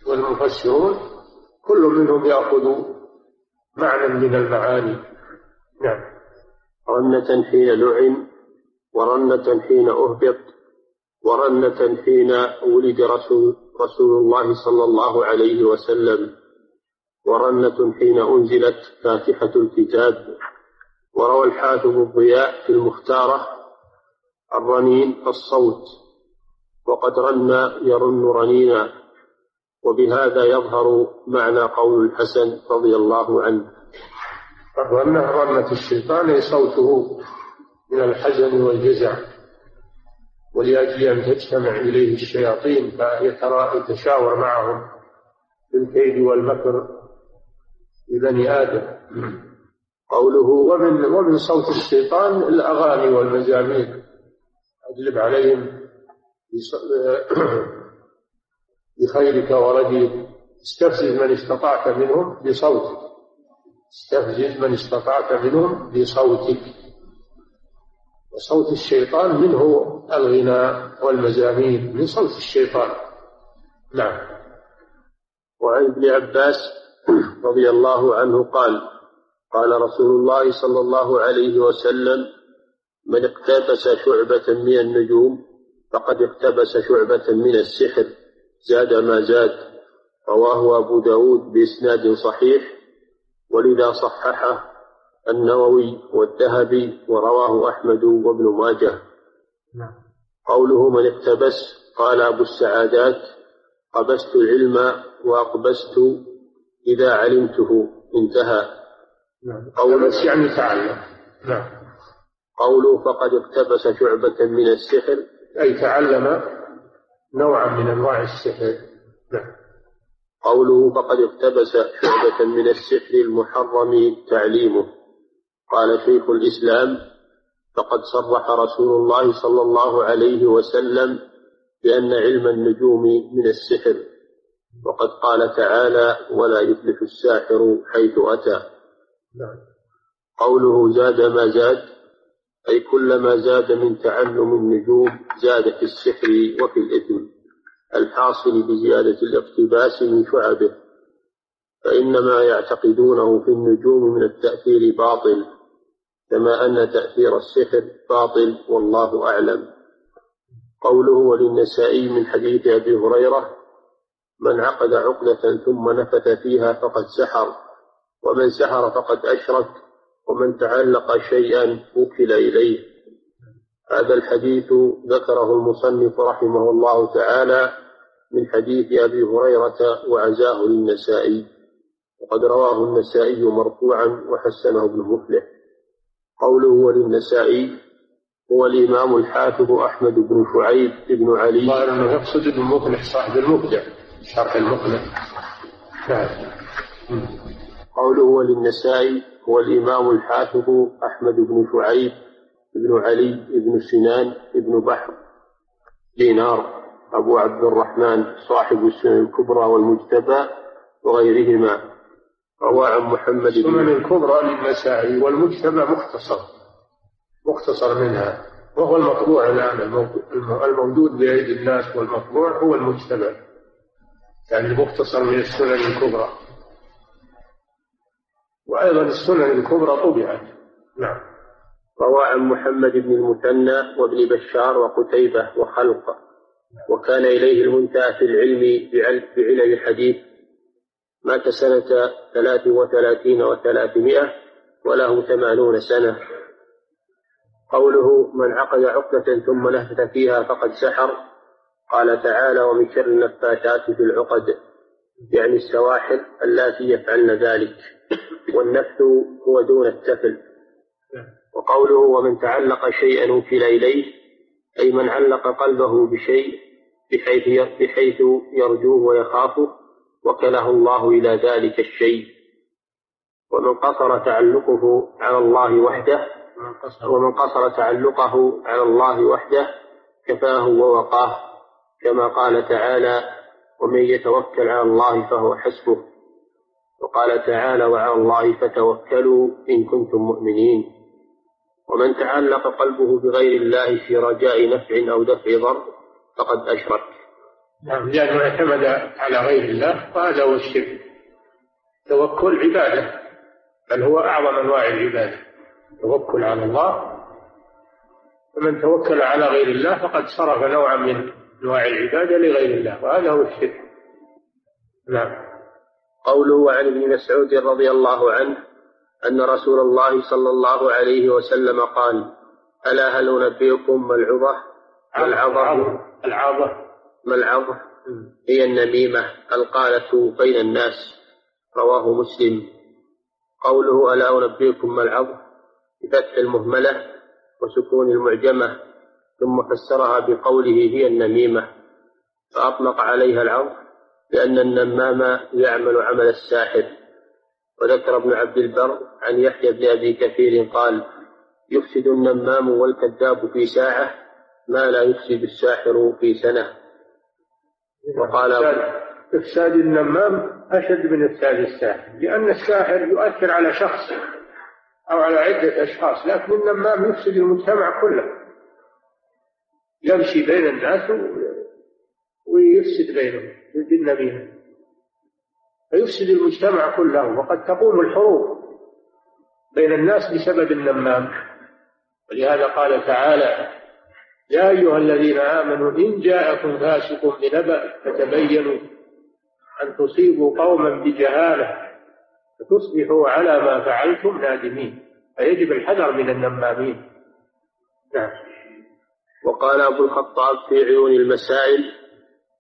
والمفسرون كل منهم يأخذ معنى من المعاني. نعم. رنة حين لعن ورنة حين أهبط ورنة حين ولد رسول, رسول الله صلى الله عليه وسلم ورنة حين أنزلت فاتحة الكتاب. وروى الحافظ الضياء في المختارة الرنين الصوت وقد رن يرن رنينا وبهذا يظهر معنى قول الحسن رضي الله عنه. الرنة رنة الشيطان صوته. من الحزن والجزع ولأجل أن تجتمع إليه الشياطين فيتشاور معهم في الكيد والمكر لبني آدم. قوله ومن ومن صوت الشيطان الأغاني والمزامير أجلب عليهم بخيرك ورديك. استفزز من استطعت منهم بصوتك. استفزز من استطعت منهم بصوتك. وصوت الشيطان منه الغناء والمزامير من صوت الشيطان. نعم. وعن ابن عباس رضي الله عنه قال قال رسول الله صلى الله عليه وسلم من اقتبس شعبة من النجوم فقد اقتبس شعبة من السحر زاد ما زاد رواه أبو داود بإسناد صحيح ولذا صححه النووي والذهبي ورواه أحمد وابن ماجه. نعم. قوله من اقتبس قال أبو السعادات قبست العلم وأقبست إذا علمته. انتهى. نعم. قول يعني تعلم. نعم. قوله فقد اقتبس شعبة من السحر. أي تعلم نوعا من أنواع السحر. نعم. قوله فقد اقتبس شعبة من السحر المحرم تعليمه. قال شيخ الإسلام فقد صرح رسول الله صلى الله عليه وسلم بأن علم النجوم من السحر وقد قال تعالى ولا يفلح الساحر حيث أتى. قوله زاد ما زاد أي كلما زاد من تعلم النجوم زاد في السحر وفي الإثم الحاصل بزيادة الاقتباس من شعبه فإن ما يعتقدونه في النجوم من التأثير باطل كما أن تأثير السحر باطل والله أعلم. قوله وللنسائي من حديث أبي هريرة من عقد عقدة ثم نفث فيها فقد سحر ومن سحر فقد أشرك ومن تعلق شيئا وكل إليه. هذا الحديث ذكره المصنف رحمه الله تعالى من حديث أبي هريرة وعزاه للنسائي وقد رواه النسائي مرفوعا وحسنه ابن مفلح. قوله وللنسائي هو الإمام الحافظ أحمد بن شعيب بن علي. ظاهر أنه يقصد ابن مفلح صاحب المبدع شرح المقنع. نعم. قوله وللنسائي هو الإمام الحافظ أحمد بن شعيب بن علي بن سنان بن بحر. دينار أبو عبد الرحمن صاحب السنن الكبرى والمجتبى وغيرهما. روى عن محمد السنن الكبرى للنسائي والمجتبى مختصر مختصر منها وهو المطبوع الآن الموجود بأيدي الناس والمطبوع هو المجتبى يعني المختصر من السنن الكبرى. وأيضا السنن الكبرى طبعت. نعم. روى عن محمد بن المثنى وابن بشار وقتيبة وخلق وكان إليه المنتهى في العلم بعلم الحديث مات سنة ثلاث وثلاثين وثلاثمائة وله ثمانون سنة. قوله من عقد عقدة ثم نفث فيها فقد سحر قال تعالى ومن شر النفاثات في العقد يعني السواحل اللاتي يفعلن ذلك. والنفث هو دون التفل. وقوله ومن تعلق شيئا وكل إليه أي من علق قلبه بشيء بحيث بحيث يرجوه ويخافه. وكله الله إلى ذلك الشيء ومن قصر تعلقه على الله وحده ومن قصر تعلقه على الله وحده كفاه ووقاه كما قال تعالى ومن يتوكل على الله فهو حسبه وقال تعالى وعلى الله فتوكلوا إن كنتم مؤمنين ومن تعلق قلبه بغير الله في رجاء نفع أو دفع ضر فقد أشرك نعم لأنه اعتمد على غير الله وهذا هو الشرك. توكل عبادة بل هو أعظم أنواع العبادة. التوكل على الله فمن توكل على غير الله فقد صرف نوعا من أنواع العبادة لغير الله وهذا هو الشرك. نعم. قوله عن ابن مسعود رضي الله عنه أن رسول الله صلى الله عليه وسلم قال ألا هل أنبئكم ما العظة ما العظة. العظة. ما العظه هي النميمة القاله بين الناس. رواه مسلم. قوله ألا أنبئكم ما العظه بفتح المهملة وسكون المعجمة ثم فسرها بقوله هي النميمة فأطلق عليها العرض لأن النمام يعمل عمل الساحر. وذكر ابن عبد البر عن يحيى بن أبي كثير قال يفسد النمام والكذاب في ساعة ما لا يفسد الساحر في سنة وقال إفساد النمام أشد من إفساد الساحر لأن الساحر يؤثر على شخص أو على عدة أشخاص لكن النمام يفسد المجتمع كله. يمشي بين الناس ويفسد بينهم بالنميمة. فيفسد المجتمع كله وقد تقوم الحروب بين الناس بسبب النمام. ولهذا قال تعالى يا أيها الذين آمنوا إن جاءكم فاسق بنبأ فتبينوا أن تصيبوا قوما بجهالة فتصبحوا على ما فعلتم نادمين. فيجب الحذر من النمامين. نعم. وقال أبو الخطاب في عيون المسائل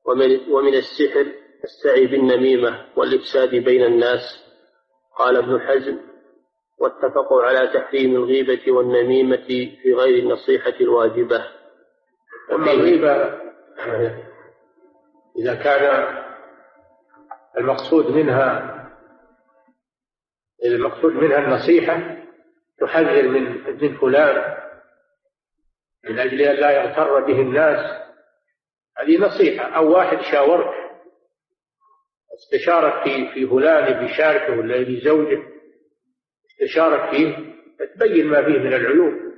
ومن, ومن السحر السعي بالنميمة والإفساد بين الناس. قال ابن حزم واتفقوا على تحريم الغيبة والنميمة في غير النصيحة الواجبة. أما الغيبة إذا كان المقصود منها المقصود منها النصيحة تحذر من من فلان من أجل أن لا يغتر به الناس. هذه نصيحة. أو واحد شاورك استشارك في في فلان في شاركه ولا زوجه استشارك فيه تبين ما فيه من العيوب.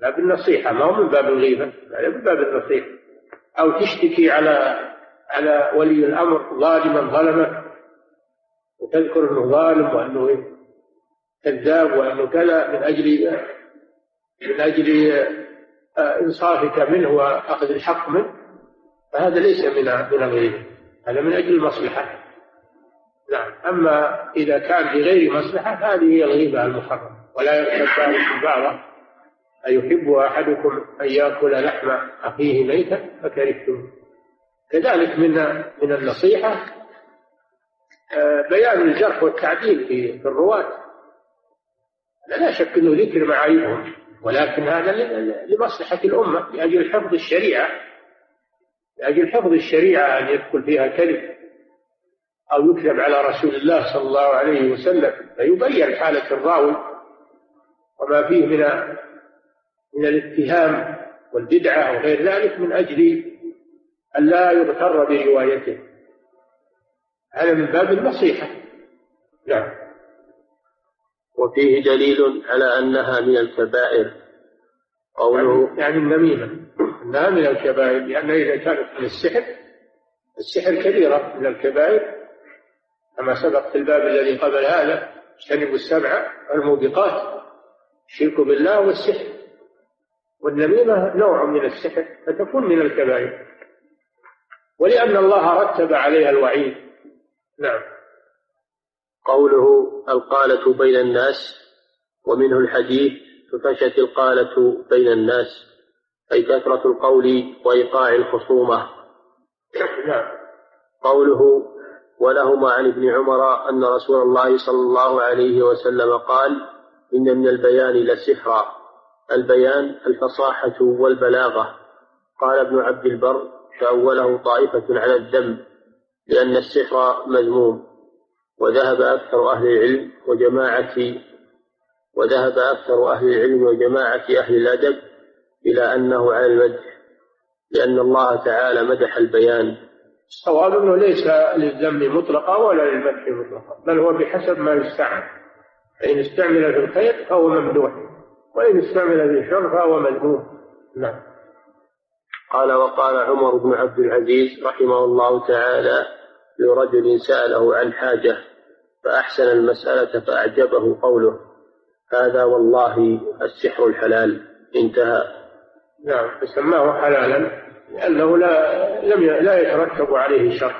باب النصيحة ما هو من باب الغيبة؟ من باب النصيحة. أو تشتكي على على ولي الأمر ظالما ظلمك وتذكر أنه ظالم وأنه كذاب وأنه كذا من أجل من أجل آه، إنصافك منه وأخذ الحق منه فهذا ليس من من الغيبة. هذا من أجل المصلحة. نعم. أما إذا كان بغير مصلحة هذه هي الغيبة المحرمة. ولا يغتب بعضكم بعضا. أيحب أحدكم أن يأكل لحم أخيه ميتا فكرهتم. كذلك من من النصيحة آه، بيان الجرح والتعديل في الرواة. لا شك أنه ذكر معايبهم ولكن هذا لمصلحة الأمة لأجل حفظ الشريعة لأجل حفظ الشريعة أن يدخل فيها كذب أو يكذب على رسول الله صلى الله عليه وسلم فيبين حالة الراوي وما فيه من من الاتهام والبدعة وغير ذلك من أجل أن لا يغتر بروايته. هذا من باب النصيحة. نعم. وفيه دليل على أنها من الكبائر. قوله يعني, يعني النميمة. أنها من الكبائر لأن إذا كانت من السحر السحر كبيرة من الكبائر. كما سبق في الباب الذي قبل هذا اجتنبوا السبع الموبقات الشرك بالله والسحر. والنميمة نوع من السحر فتكون من الكبائر. ولأن الله رتب عليها الوعيد. نعم. قوله القالة بين الناس ومنه الحديث ففشت القالة بين الناس أي كثرة القول وإيقاع الخصومة. نعم. قوله ولهما عن ابن عمر أن رسول الله صلى الله عليه وسلم قال إن من البيان لسحرا. البيان الفصاحة والبلاغة. قال ابن عبد البر تأوله طائفة على الذم لأن السحر مذموم وذهب أكثر أهل العلم وجماعة وذهب أكثر أهل العلم وجماعة أهل الأدب إلى أنه على المدح لأن الله تعالى مدح البيان. الصواب أنه ليس للذم مطلقا ولا للمدح مطلقا بل هو بحسب ما يستعمل. فإن استعمل في الخير فهو ممدوح. وإن استعمل في الشر فهو مذموم. نعم. قال وقال عمر بن عبد العزيز رحمه الله تعالى لرجل سأله عن حاجة فأحسن المسألة فأعجبه قوله هذا والله السحر الحلال. انتهى. نعم. فسماه حلالا لأنه لا لم لا يترتب عليه شر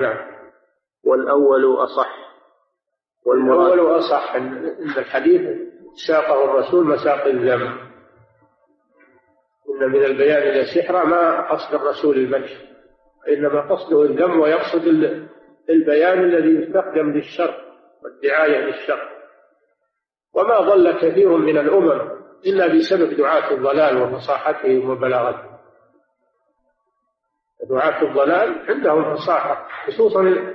نعم. والأول أصح. والمراد الأول أصح أن الحديث. ساقه الرسول مساق الذم. إن من البيان إلى السحر ما قصد الرسول المدح إنما قصده الذم ويقصد البيان الذي يستخدم للشر والدعاية للشر. وما ضل كثير من الأمم إلا بسبب دعاة الضلال وفصاحتهم وبلاغتهم. دعاة الضلال عندهم فصاحة خصوصا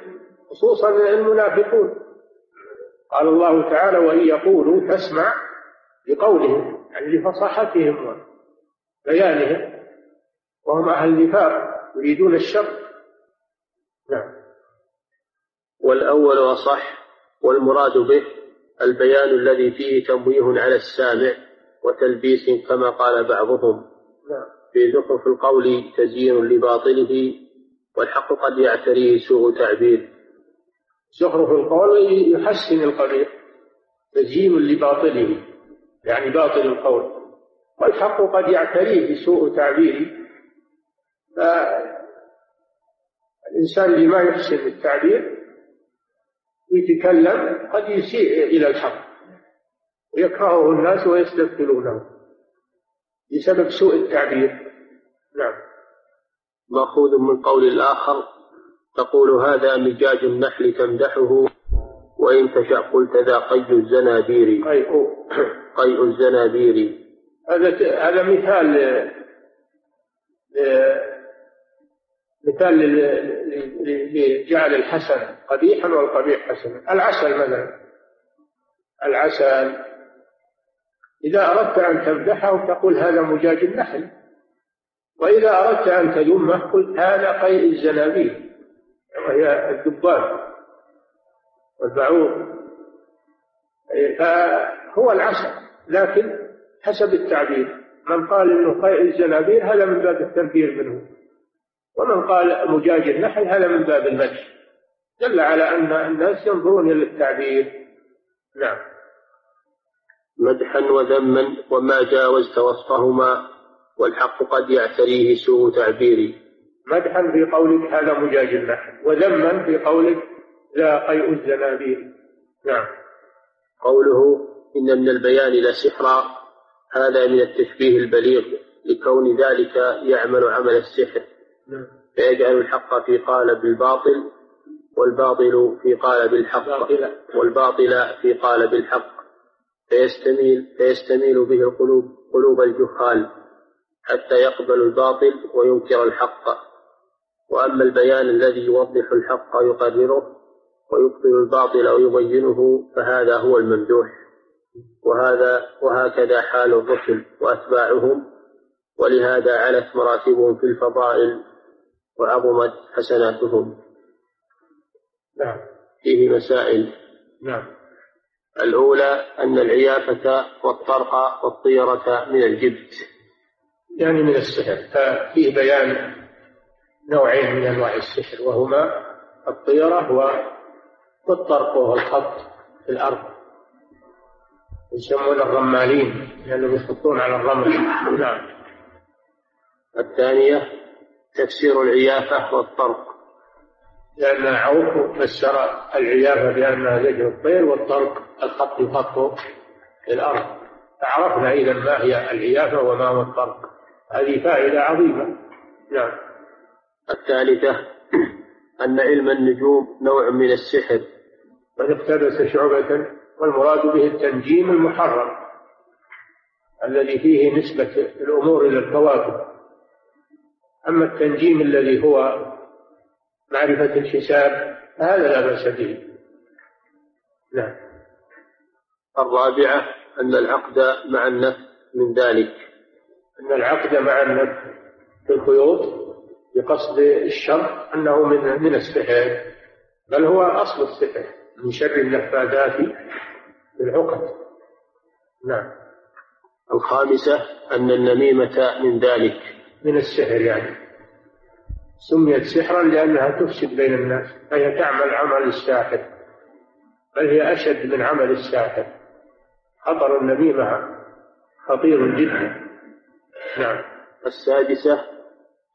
خصوصا المنافقون. قال الله تعالى وإن يقولوا فاسمع لقولهم يعني لفصاحتهم وبيانهم وهم أهل النفاق يريدون الشر. نعم. والأول أصح والمراد به البيان الذي فيه تنويه على السامع وتلبيس كما قال بعضهم. نعم. في زخرف القول تزيين لباطله والحق قد يعتريه سوء تعبير. زخرف القول يحسن القبيح تزيين لباطله يعني باطل القول. والحق قد يعتريه سوء تعبيره. فالإنسان اللي ما يحسن التعبير يتكلم قد يسيء إلى الحق ويكرهه الناس ويستبطلونه بسبب سوء التعبير. نعم. مأخوذ من قول الآخر تقول هذا مجاج النحل تمدحه وإن تشأ قلت ذا قي الزنابير. قيء. قيء الزنابير. هذا هذا مثال مثال لجعل الحسن قبيحا والقبيح حسنا العسل مثلا. العسل. إذا أردت أن تمدحه تقول هذا مجاج النحل. وإذا أردت أن تذمه قلت هذا قيء الزنابيل وهي الدبان والبعوض. فهو العسل لكن حسب التعبير. من قال إنه قيء الزنابيل هذا من باب التنفير منه. ومن قال مجاج النحل هذا من باب المدح دل على أن الناس ينظرون إلى التعبير. نعم. مدحا وذما وما جاوزت وصفهما والحق قد يعتريه سوء تعبيري. مدحا في قولك هذا مجاز النحل وذما في قولك لا قيء الزنابير نعم. قوله إن من البيان لسحرا هذا من التشبيه البليغ لكون ذلك يعمل عمل السحر. نعم. فيجعل الحق في قالب الباطل والباطل في قالب الحق والباطل في قالب الحق فيستميل فيستميل به القلوب قلوب الجهال حتى يقبل الباطل وينكر الحق. وأما البيان الذي يوضح الحق ويقرره ويبطل الباطل ويبينه فهذا هو الممدوح. وهذا وهكذا حال الرسل وأتباعهم. ولهذا علت مراتبهم في الفضائل وعظمت حسناتهم. نعم. فيه مسائل. نعم. الأولى أن العيافة والطرق والطيرة من الجبت. يعني من السحر. ففيه بيان نوعين من أنواع السحر وهما الطيرة والطرق وهو الخط في الأرض. يسمون الرمالين لأنهم يخطون على الرمل. نعم. الثانية تفسير العيافة والطرق. لأن عوف فسر العيافة بأنها زجر الطير والطرق الخط يخط في الأرض. فعرفنا إذا ما هي العيافة وما هو الطرق. هذه فائدة عظيمة. نعم. الثالثة أن علم النجوم نوع من السحر. من اقتبس شعبة والمراد به التنجيم المحرم الذي فيه نسبة الأمور إلى الكواكب. أما التنجيم الذي هو معرفة الحساب هذا لا بأس به. نعم. الرابعة أن العقد مع النفس من ذلك. أن العقد مع النفس في الخيوط بقصد الشر أنه من من السحر بل هو أصل السحر من شر النفاذات في العقد نعم. الخامسة أن النميمة من ذلك. من السحر يعني. سميت سحرا لأنها تفسد بين الناس فهي تعمل عمل الساحر بل هي أشد من عمل الساحر. خطر النميمة خطير جدا. نعم. السادسة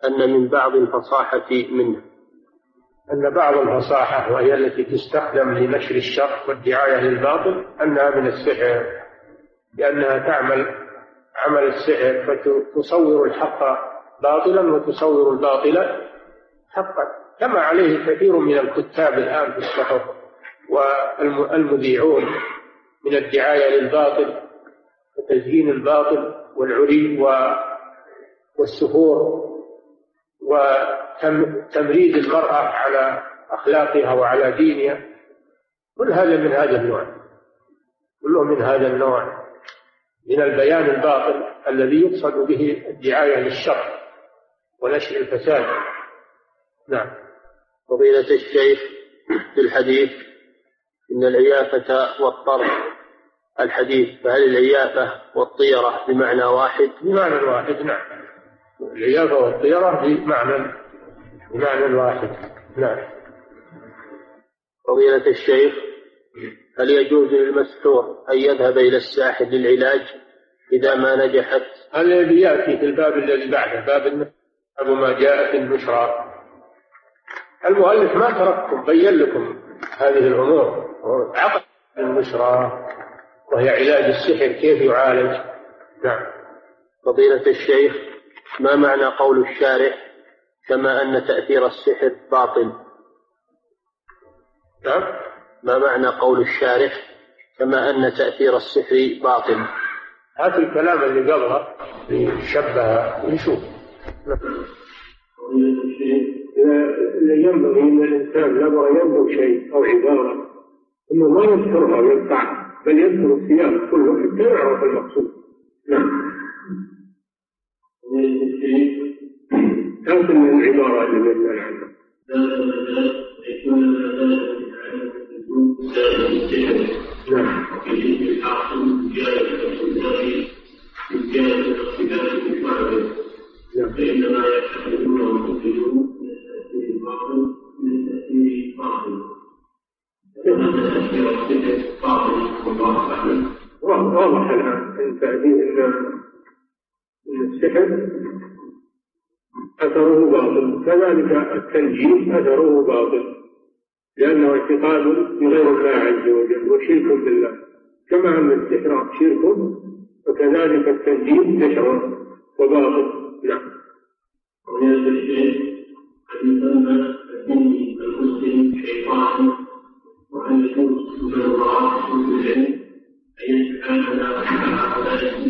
أن من بعض الفصاحة منه. أن بعض الفصاحة وهي التي تستخدم لنشر الشر والدعاية للباطل أنها من السحر لأنها تعمل عمل السحر فتصور الحق باطلا وتصور الباطل حقا. كما عليه كثير من الكتاب الآن في الصحف والمذيعون من الدعاية للباطل وتزيين الباطل والعري والسفور وتمريد المرأة على أخلاقها وعلى دينها. كل هذا من هذا النوع. كله من هذا النوع من البيان الباطل الذي يقصد به الدعاية للشر ونشر الفساد. نعم. فضيلة الشيخ في الحديث إن العيافة والطرف. الحديث فهل العيافة والطيرة بمعنى واحد؟ بمعنى واحد نعم. العيافة والطيرة بمعنى بمعنى واحد. نعم. فضيلة الشيخ هل يجوز للمسحور أن يذهب إلى الساحر للعلاج إذا ما نجحت؟ هذا يأتي في الباب الذي بعده باب باب ما جاء في البشرى. المؤلف ما ترككم بين لكم هذه الأمور. عقد البشرى وهي علاج السحر كيف يعالج؟ نعم. فضيلة الشيخ ما معنى قول الشارع كما أن تأثير السحر باطل؟ نعم ما معنى قول الشارع كما أن تأثير السحر باطل؟ هذا الكلام اللي قبله اللي شبه نشوف إذا ينبغي أن الإنسان نظر ينظر شيء أو عبارة أنه ما يذكرها ويقطع بل يذكر السياق كله حتى يعرف المقصود. نعم. هذه من العبارة اللي قلنا عنها نعم. فإنما يحتملون ويخرجون من تأثير الباطل من تأثير باطل وأن تأثير باطل والله أعلم واضح التأثير أن السحر أثره باطل. كذلك التنجيم أثره باطل لأنه اعتقاد بغير الله عز وجل وشرك بالله. كما أن السحر شرك وكذلك التنجيم نشر وباطل. نعم. ومن الشيء أن المسلم شيطان وأن يكون من الله. أن يتعامل مع هؤلاء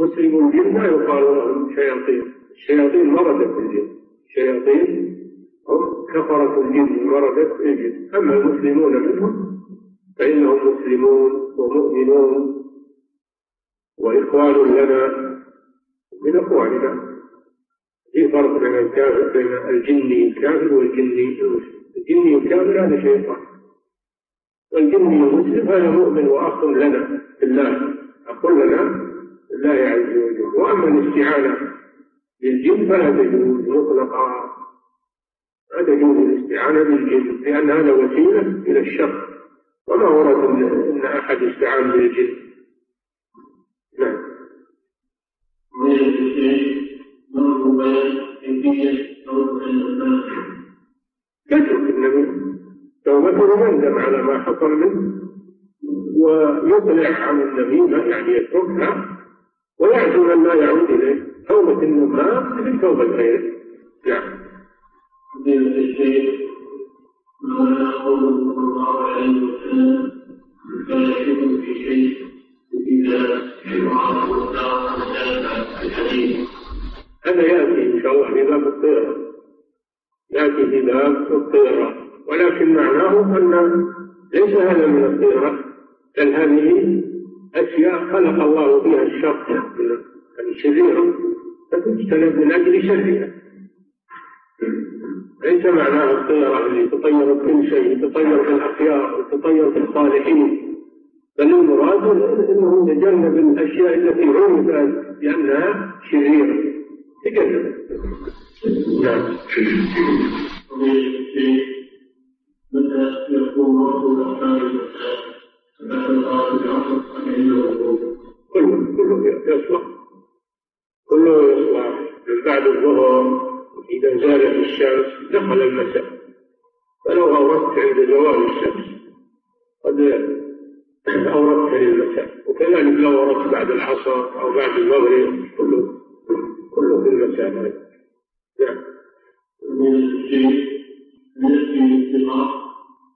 مسلم الجن لا يقال لهم شياطين الشياطين مردة الجن الشياطين كفرة الجن مردة الجن أما المسلمون منهم فإنهم مسلمون ومؤمنون وإخوان لنا من إخواننا. في فرق بين الكافر بين الجني الكافر والجني المسلم الجني الكافر هذا شيطان. والجني المسلم هذا مؤمن وأخ لنا في الله. أخ لنا الله عز وجل وأما الاستعانة بالجن فلا تجوز مطلقا. لا تجوز الاستعانة بالجن لأن هذا وسيلة إلى الشر. وما ورد أن أحد استعان بالجن. نعم. يترك النبي توبته يندم على ما حصل منه ويقلع عن النميمة يعني يتركها ويعزم ما يعود إليه. توبة النمام مثل توبة غيره نعم. قوله الله في شيء هذا يأتي إن شاء الله في باب الطيرة. يأتي في باب الطيرة. ولكن معناه أن ليس هذا من الطيرة بل هذه أشياء خلق الله بها الشر يعني شريرة فتجتنب من أجل شرها ليس معناها الطيرة اللي تطير بكل شيء تطير بالأخيار وتطير بالصالحين بل المراد إنه يتجنب الأشياء التي عرفت بأنها شريره تجنب نعم. رسول الله كله كله كله يصلح من بعد الظهر إذا زالت الشمس دخل المساء فلو أوردت عند زوال الشمس قد أوردت للمساء وكذلك لو أوردت بعد العصر أو بعد المغرب كله كله في المساء نعم من الشيء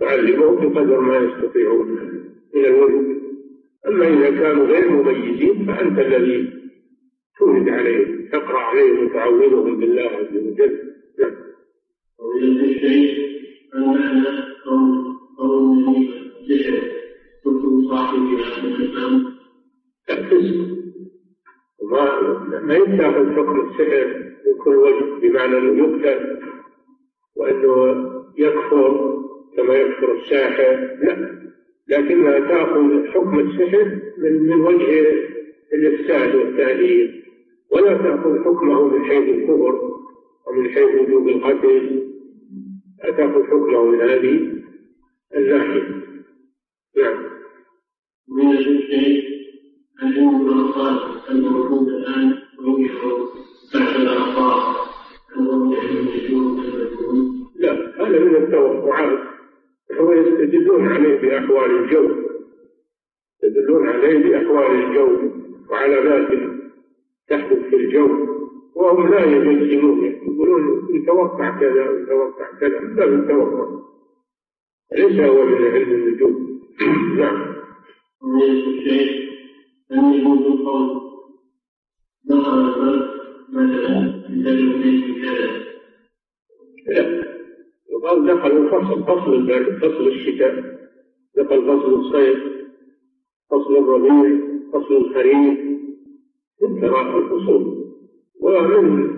تعلمهم بقدر ما يستطيعون من الوجود أما إذا كانوا غير مميزين فأنت الذي تولد عليهم تقرأ عليهم وتعودهم بالله عز وجل. نعم. ما ما يتاخذ حكم السحر من كل وجه بمعنى أنه يقتل وأنه يكفر كما يكفر الساحر لا. لكنها تأخذ حكم السحر من من وجه الإفساد والتأليف ولا تأخذ حكمه من حيث الكفر ومن حيث وجوب القتل. لا تأخذ حكمه من هذه الناحية. نعم. من الشيء العلم بالأخبار الموجود الآن رؤيه بعد الأخبار كرؤية لا هذا من التوقعات. هو يستدلون عليه بأحوال الجو يستدلون عليه بأحوال الجو وعلامات تحدث في الجو وهم لا يجزمون يقولون يتوقع كذا ويتوقع كذا لا بالتوقع ليس هو من علم النجوم نعم أن البلد مثلا في كذا لا يقال دخل الفصل فصل البرد فصل الشتاء دخل فصل الصيف فصل الربيع فصل الخريف ترى الفصول ومن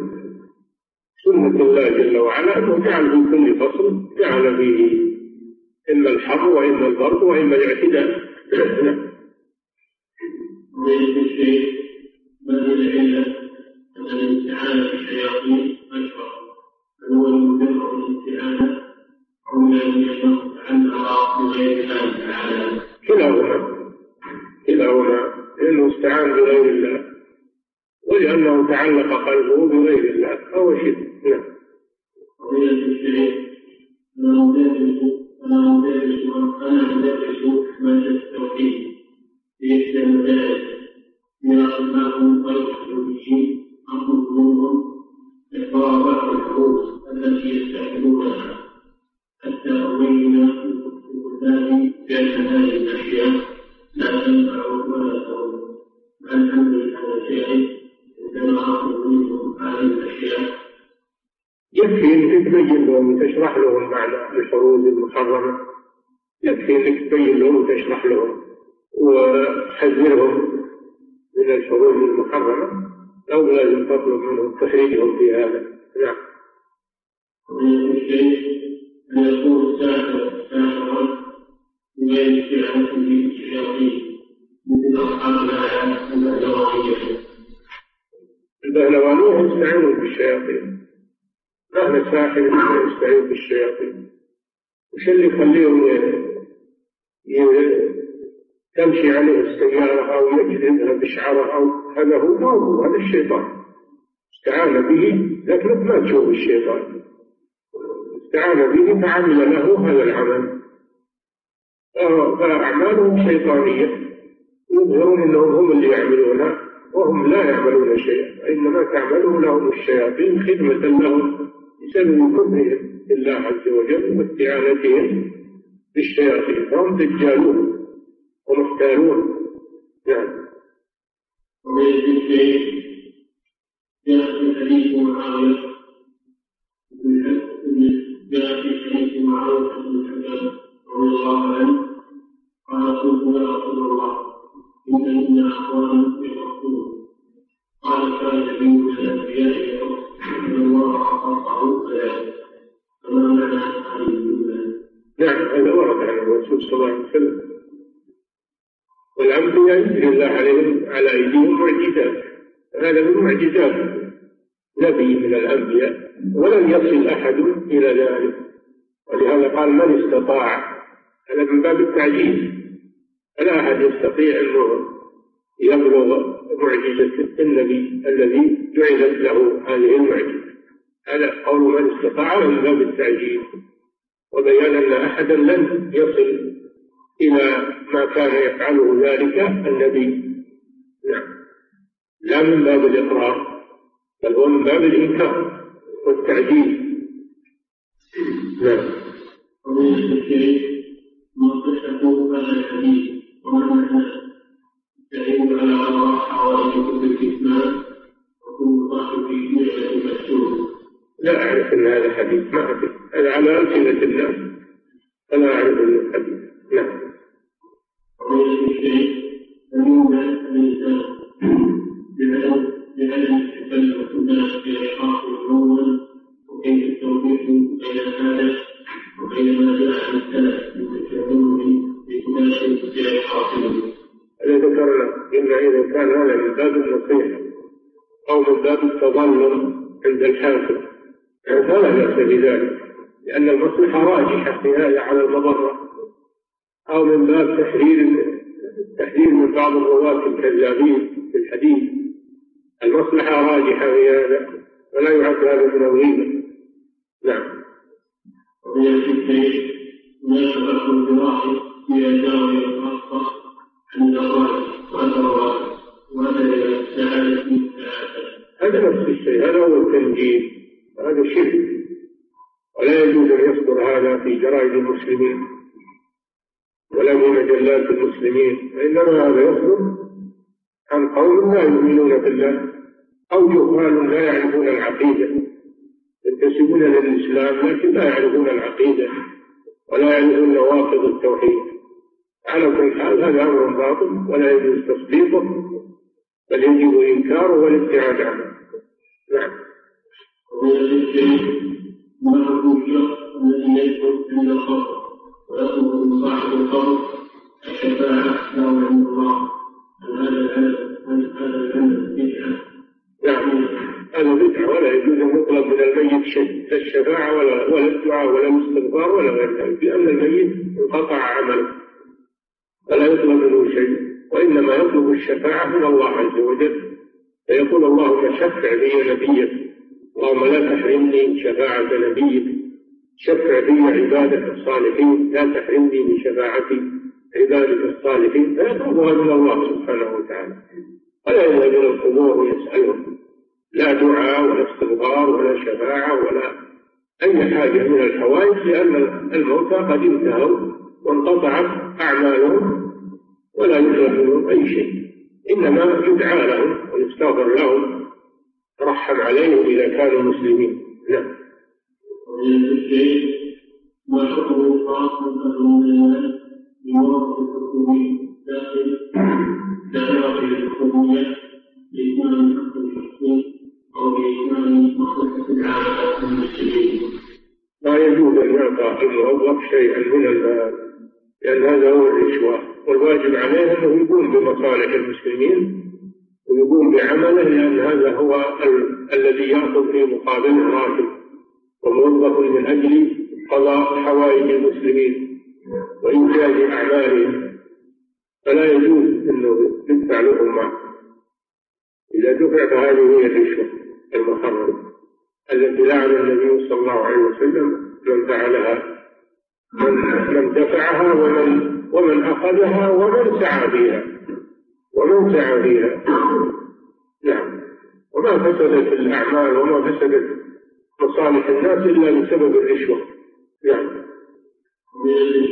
سنة الله جل وعلا أنه جعل في كل فصل جعل فيه إما الحر وإما البرد وإما الاعتداء نعم. هي العلة أن الاستعانة بالشياطين أشهر كلاهما كلاهما لأنه استعان بغير الله. ولأنه تعلق قلبه بغير الله. فهو شرك نعم. من التي يستعملونها حتى أبين الكتاب بأن هذه الأشياء لا تنفع ولا تضر عن أمر الأشياء يكفي انك تبين لهم وتشرح لهم معنى الحروز المحرمة يكفي انك تبين لهم وتشرح لهم وتحذرهم من الحروز المحرمة أو لازم تطلب منهم تخريجهم في هذا نعم. ان يكون ساحرا ساحرا بغير شيعته الشياطين مثل الايات الزواجيه البهلوانية يستعينون بالشياطين مهما ساحر يستعين بالشياطين وش اللي يخليهم تمشي عليه السيارة أو يجذبها بشعره أو هذا هو ما هو؟ هذا الشيطان. استعان به لكنك ما تشوف الشيطان. استعان به فعمل له هذا العمل فأعمالهم شيطانية. يظهرون أنهم هم اللي يعملونها وهم لا يعملون شيئا. وإنما تعمله لهم الشياطين خدمة لهم بسبب كفرهم بالله عز وجل واستعانتهم بالشياطين. فهم دجالون ومختارون. نعم. جاء في حديث معاوية جاء في حديث معاوية بن الحكم رضي الله عنه قال قلت يا رسول الله إن إن أخوانا يغفرون قال كان من الأنبياء أن الله خلقه ذلك فما معنى هذه نعم هذا ورد عن الرسول صلى الله عليه وسلم والأنبياء يجري الله عليهم على أيديهم معجزات هذا من معجزات نبي من الأنبياء ولم يصل أحد إلى ذلك. ولهذا قال من استطاع؟ هذا من باب التعجيز فلا أحد يستطيع أنه يبلغ معجزة النبي الذي جعلت له هذه المعجزة. هذا قول من استطاع من باب التعجيز وبيان أن أحدا لن يصل إلى ما كان يفعله ذلك النبي. نعم. لا من باب الإقرار. بل هو من باب الإنكار والتعجيز نعم. منطقة هذا الحديث ومعنى يعين على أرواح حوالي كل الكتمان وكل صاحب نعمة مشهور لا أعرف أن هذا حديث ما أعرف على ألسنة الناس ويسألهم لا دعاء ولا استغفار ولا شفاعة ولا أي حاجة من الحوائج لأن الموتى قد انتهوا وانقطعت أعمالهم ولا يطلب أي شيء إنما يدعى لهم ويستغفر لهم ترحم عليهم إذا كانوا مسلمين نعم ما داخل لا يجوز أن يعطى الموظف شيئا من المال لأن هذا هو الرشوة والواجب عليه أنه يقوم بمصالح المسلمين ويقوم بعمله لأن هذا هو ال الذي يأخذ في مقابله راتب وموظف من أجل قضاء حوائج المسلمين وإنجاز أعمالهم. فلا يجوز أنه يدفع لهم إذا دفع فهذه هي الرشوة المحرمة التي لعن النبي صلى الله عليه وسلم من فعلها من من دفعها ومن ومن أخذها ومن سعى فيها ومن سعى فيها نعم. وما فسدت الأعمال وما فسدت مصالح الناس إلا بسبب الرشوة. نعم. من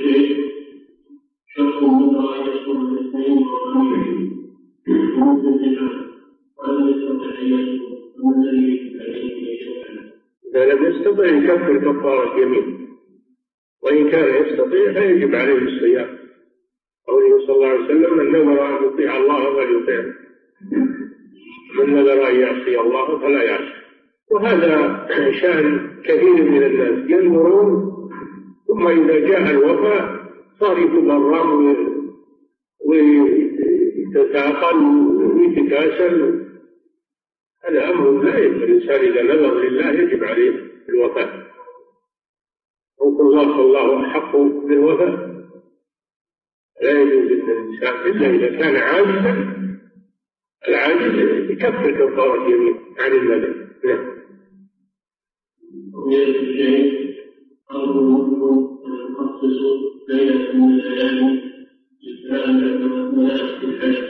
إذا لم يستطع يكفر كفارة يمين وإن كان يستطيع فيجب عليه الصيام. قوله صلى الله عليه وسلم من نذر أن يطيع الله فليطيعه من نذر أن يعصي الله فلا يعصي. وهذا شأن كثير من الناس ينذرون ثم إذا جاء الوفاء صار يتبرم ويتثاقل ويتكاسل هذا أمر لا يجب الإنسان إذا نذر لله يجب عليه الوفاء وقل الله الله أحق بالوفاء. لا يجوز للإنسان إلا إذا كان عاجزا. العاجز يكفر كفارة يمين عن الندم نعم. ليلة من الليالي الحج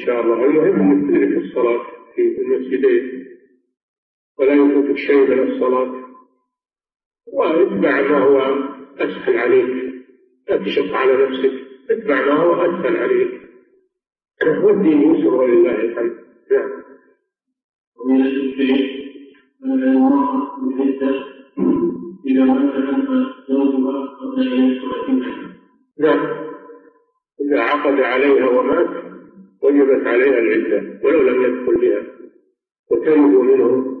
إن شاء الله المهم أن تدرك الصلاة في المسجدين. ولا يفوتك شيء من الصلاة. واتبع ما هو أسهل عليك. لا تشق على نفسك. اتبع ما هو أسهل عليك. والدين يسر ولله الحمد. نعم. ومن أن إذا مثلا زوجها قبل أن يدخل نعم. إذا عقد عليها ومات وجبت عليها العدة ولو لم يدخل بها. وتجد منه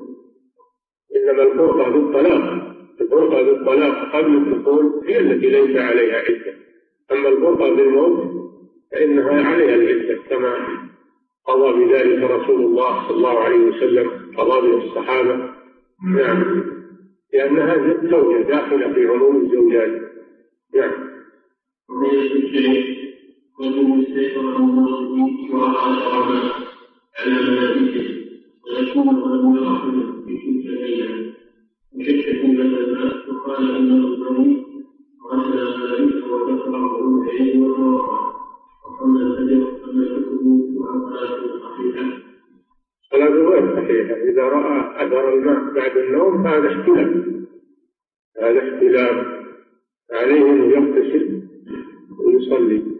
إنما الفرقة بالطلاق الفرقة بالطلاق قبل الدخول هي التي ليس عليها عدة. أما الفرقة بالموت فإنها عليها العدة كما قضى بذلك رسول الله صلى الله عليه وسلم قضى به الصحابة. نعم. لأنها زوجة داخلة في عموم الزوجات. نعم. ومن السيطرة الله وعلى الرحمن على ملائكته ويكون له رحمة في تلك الأيام وشك مثلا وقال إنه الظليم وغسل ملائكته وذكره بالعلم والتوقع وصلى الفجر قبل الكتب وأصلاته صحيحة. صلاة غير صحيحة. إذا رأى أثر الماء بعد النوم فهذا احتلام هذا احتلام عليه أن يغتسل ويصلي.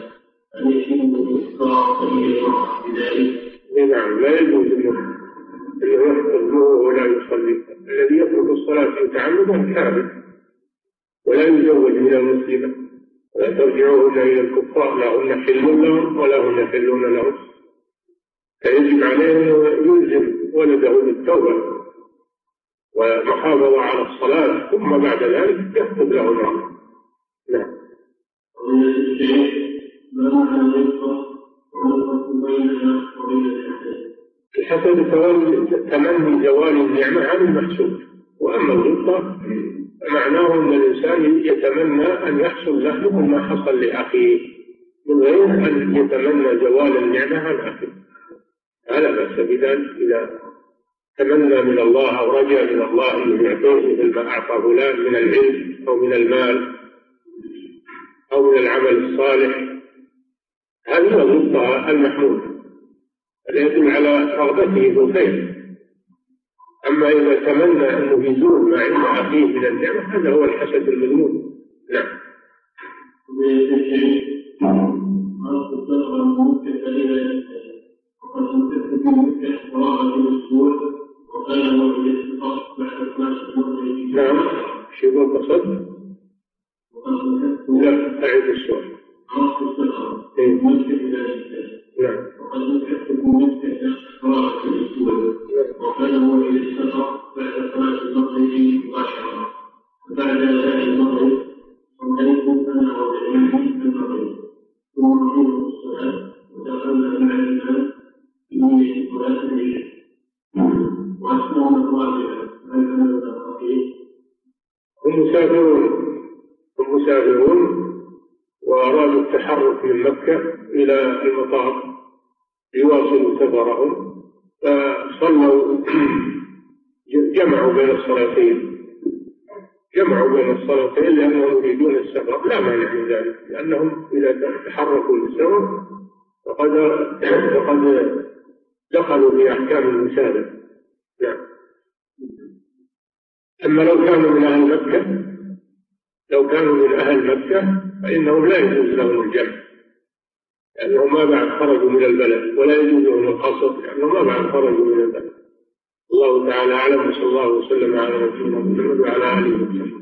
أن يشرك الإفطار فهي المرأة بذلك نعم لا يجوز انه انه يحفظ ولا يصلي. الذي يترك الصلاة متعمدا كافر ولا يزوج من المسلمة ولا ترجعوهن إلى الكفار لا هن حل لهم ولا هم يحلون لهم فيجب عليه أنه يلزم ولده بالتوبة والمحافظة على الصلاة ثم بعد ذلك يخطب له امرأة نعم. الحسد تمني زوال النعمة عن المحسود وأما الغبطة فمعناه أن الإنسان يتمنى أن يحصل له مثل ما حصل لأخيه من غير أن يتمنى زوال النعمة عن أخيه. لا بأس بذلك إذا تمنى من الله أو رجا من الله أن يعطيه مثل ما أعطى فلان من العلم أو من المال أو من العمل الصالح. هذه هو الغبطة المحمودة هذا يدل على رغبته في الخير. أما إذا تمنى أنه يزول ما عند أخيه من النعمة هذا هو الحسد المذموم. نعم. نعم. شو قصد؟ لا أعيد السؤال. إلى نعم وقد انتهت بمكة وراء الأسبوع وكان موعد الاستطاع بعد صلاة المغرب مباشرة وبعد أداء المغرب صليت أنا وجميعي في المغرب ثم رجعت الصلاة ودخلنا مع الإمام في صلاة العشاء وأسلمنا الرابعة هكذا الصحيح هم مسافرون هم مسافرون وأرادوا التحرك من مكة إلى المطار ليواصلوا سفرهم فصلوا جمعوا بين الصلاتين. جمعوا بين الصلاتين لأنهم يريدون السفر. لا مانع من ذلك لأنهم إذا تحركوا للسفر فقد فقد دخلوا في أحكام المسافر نعم. أما لو كانوا من أهل مكة لو كانوا من أهل مكة فإنهم لا يجوز لهم الجمع لأنهم ما بعد خرجوا من البلد ولا يجوز لهم القصر لأنهم ما بعد خرجوا من البلد. الله تعالى أعلم وصلى الله وسلم على نبينا محمد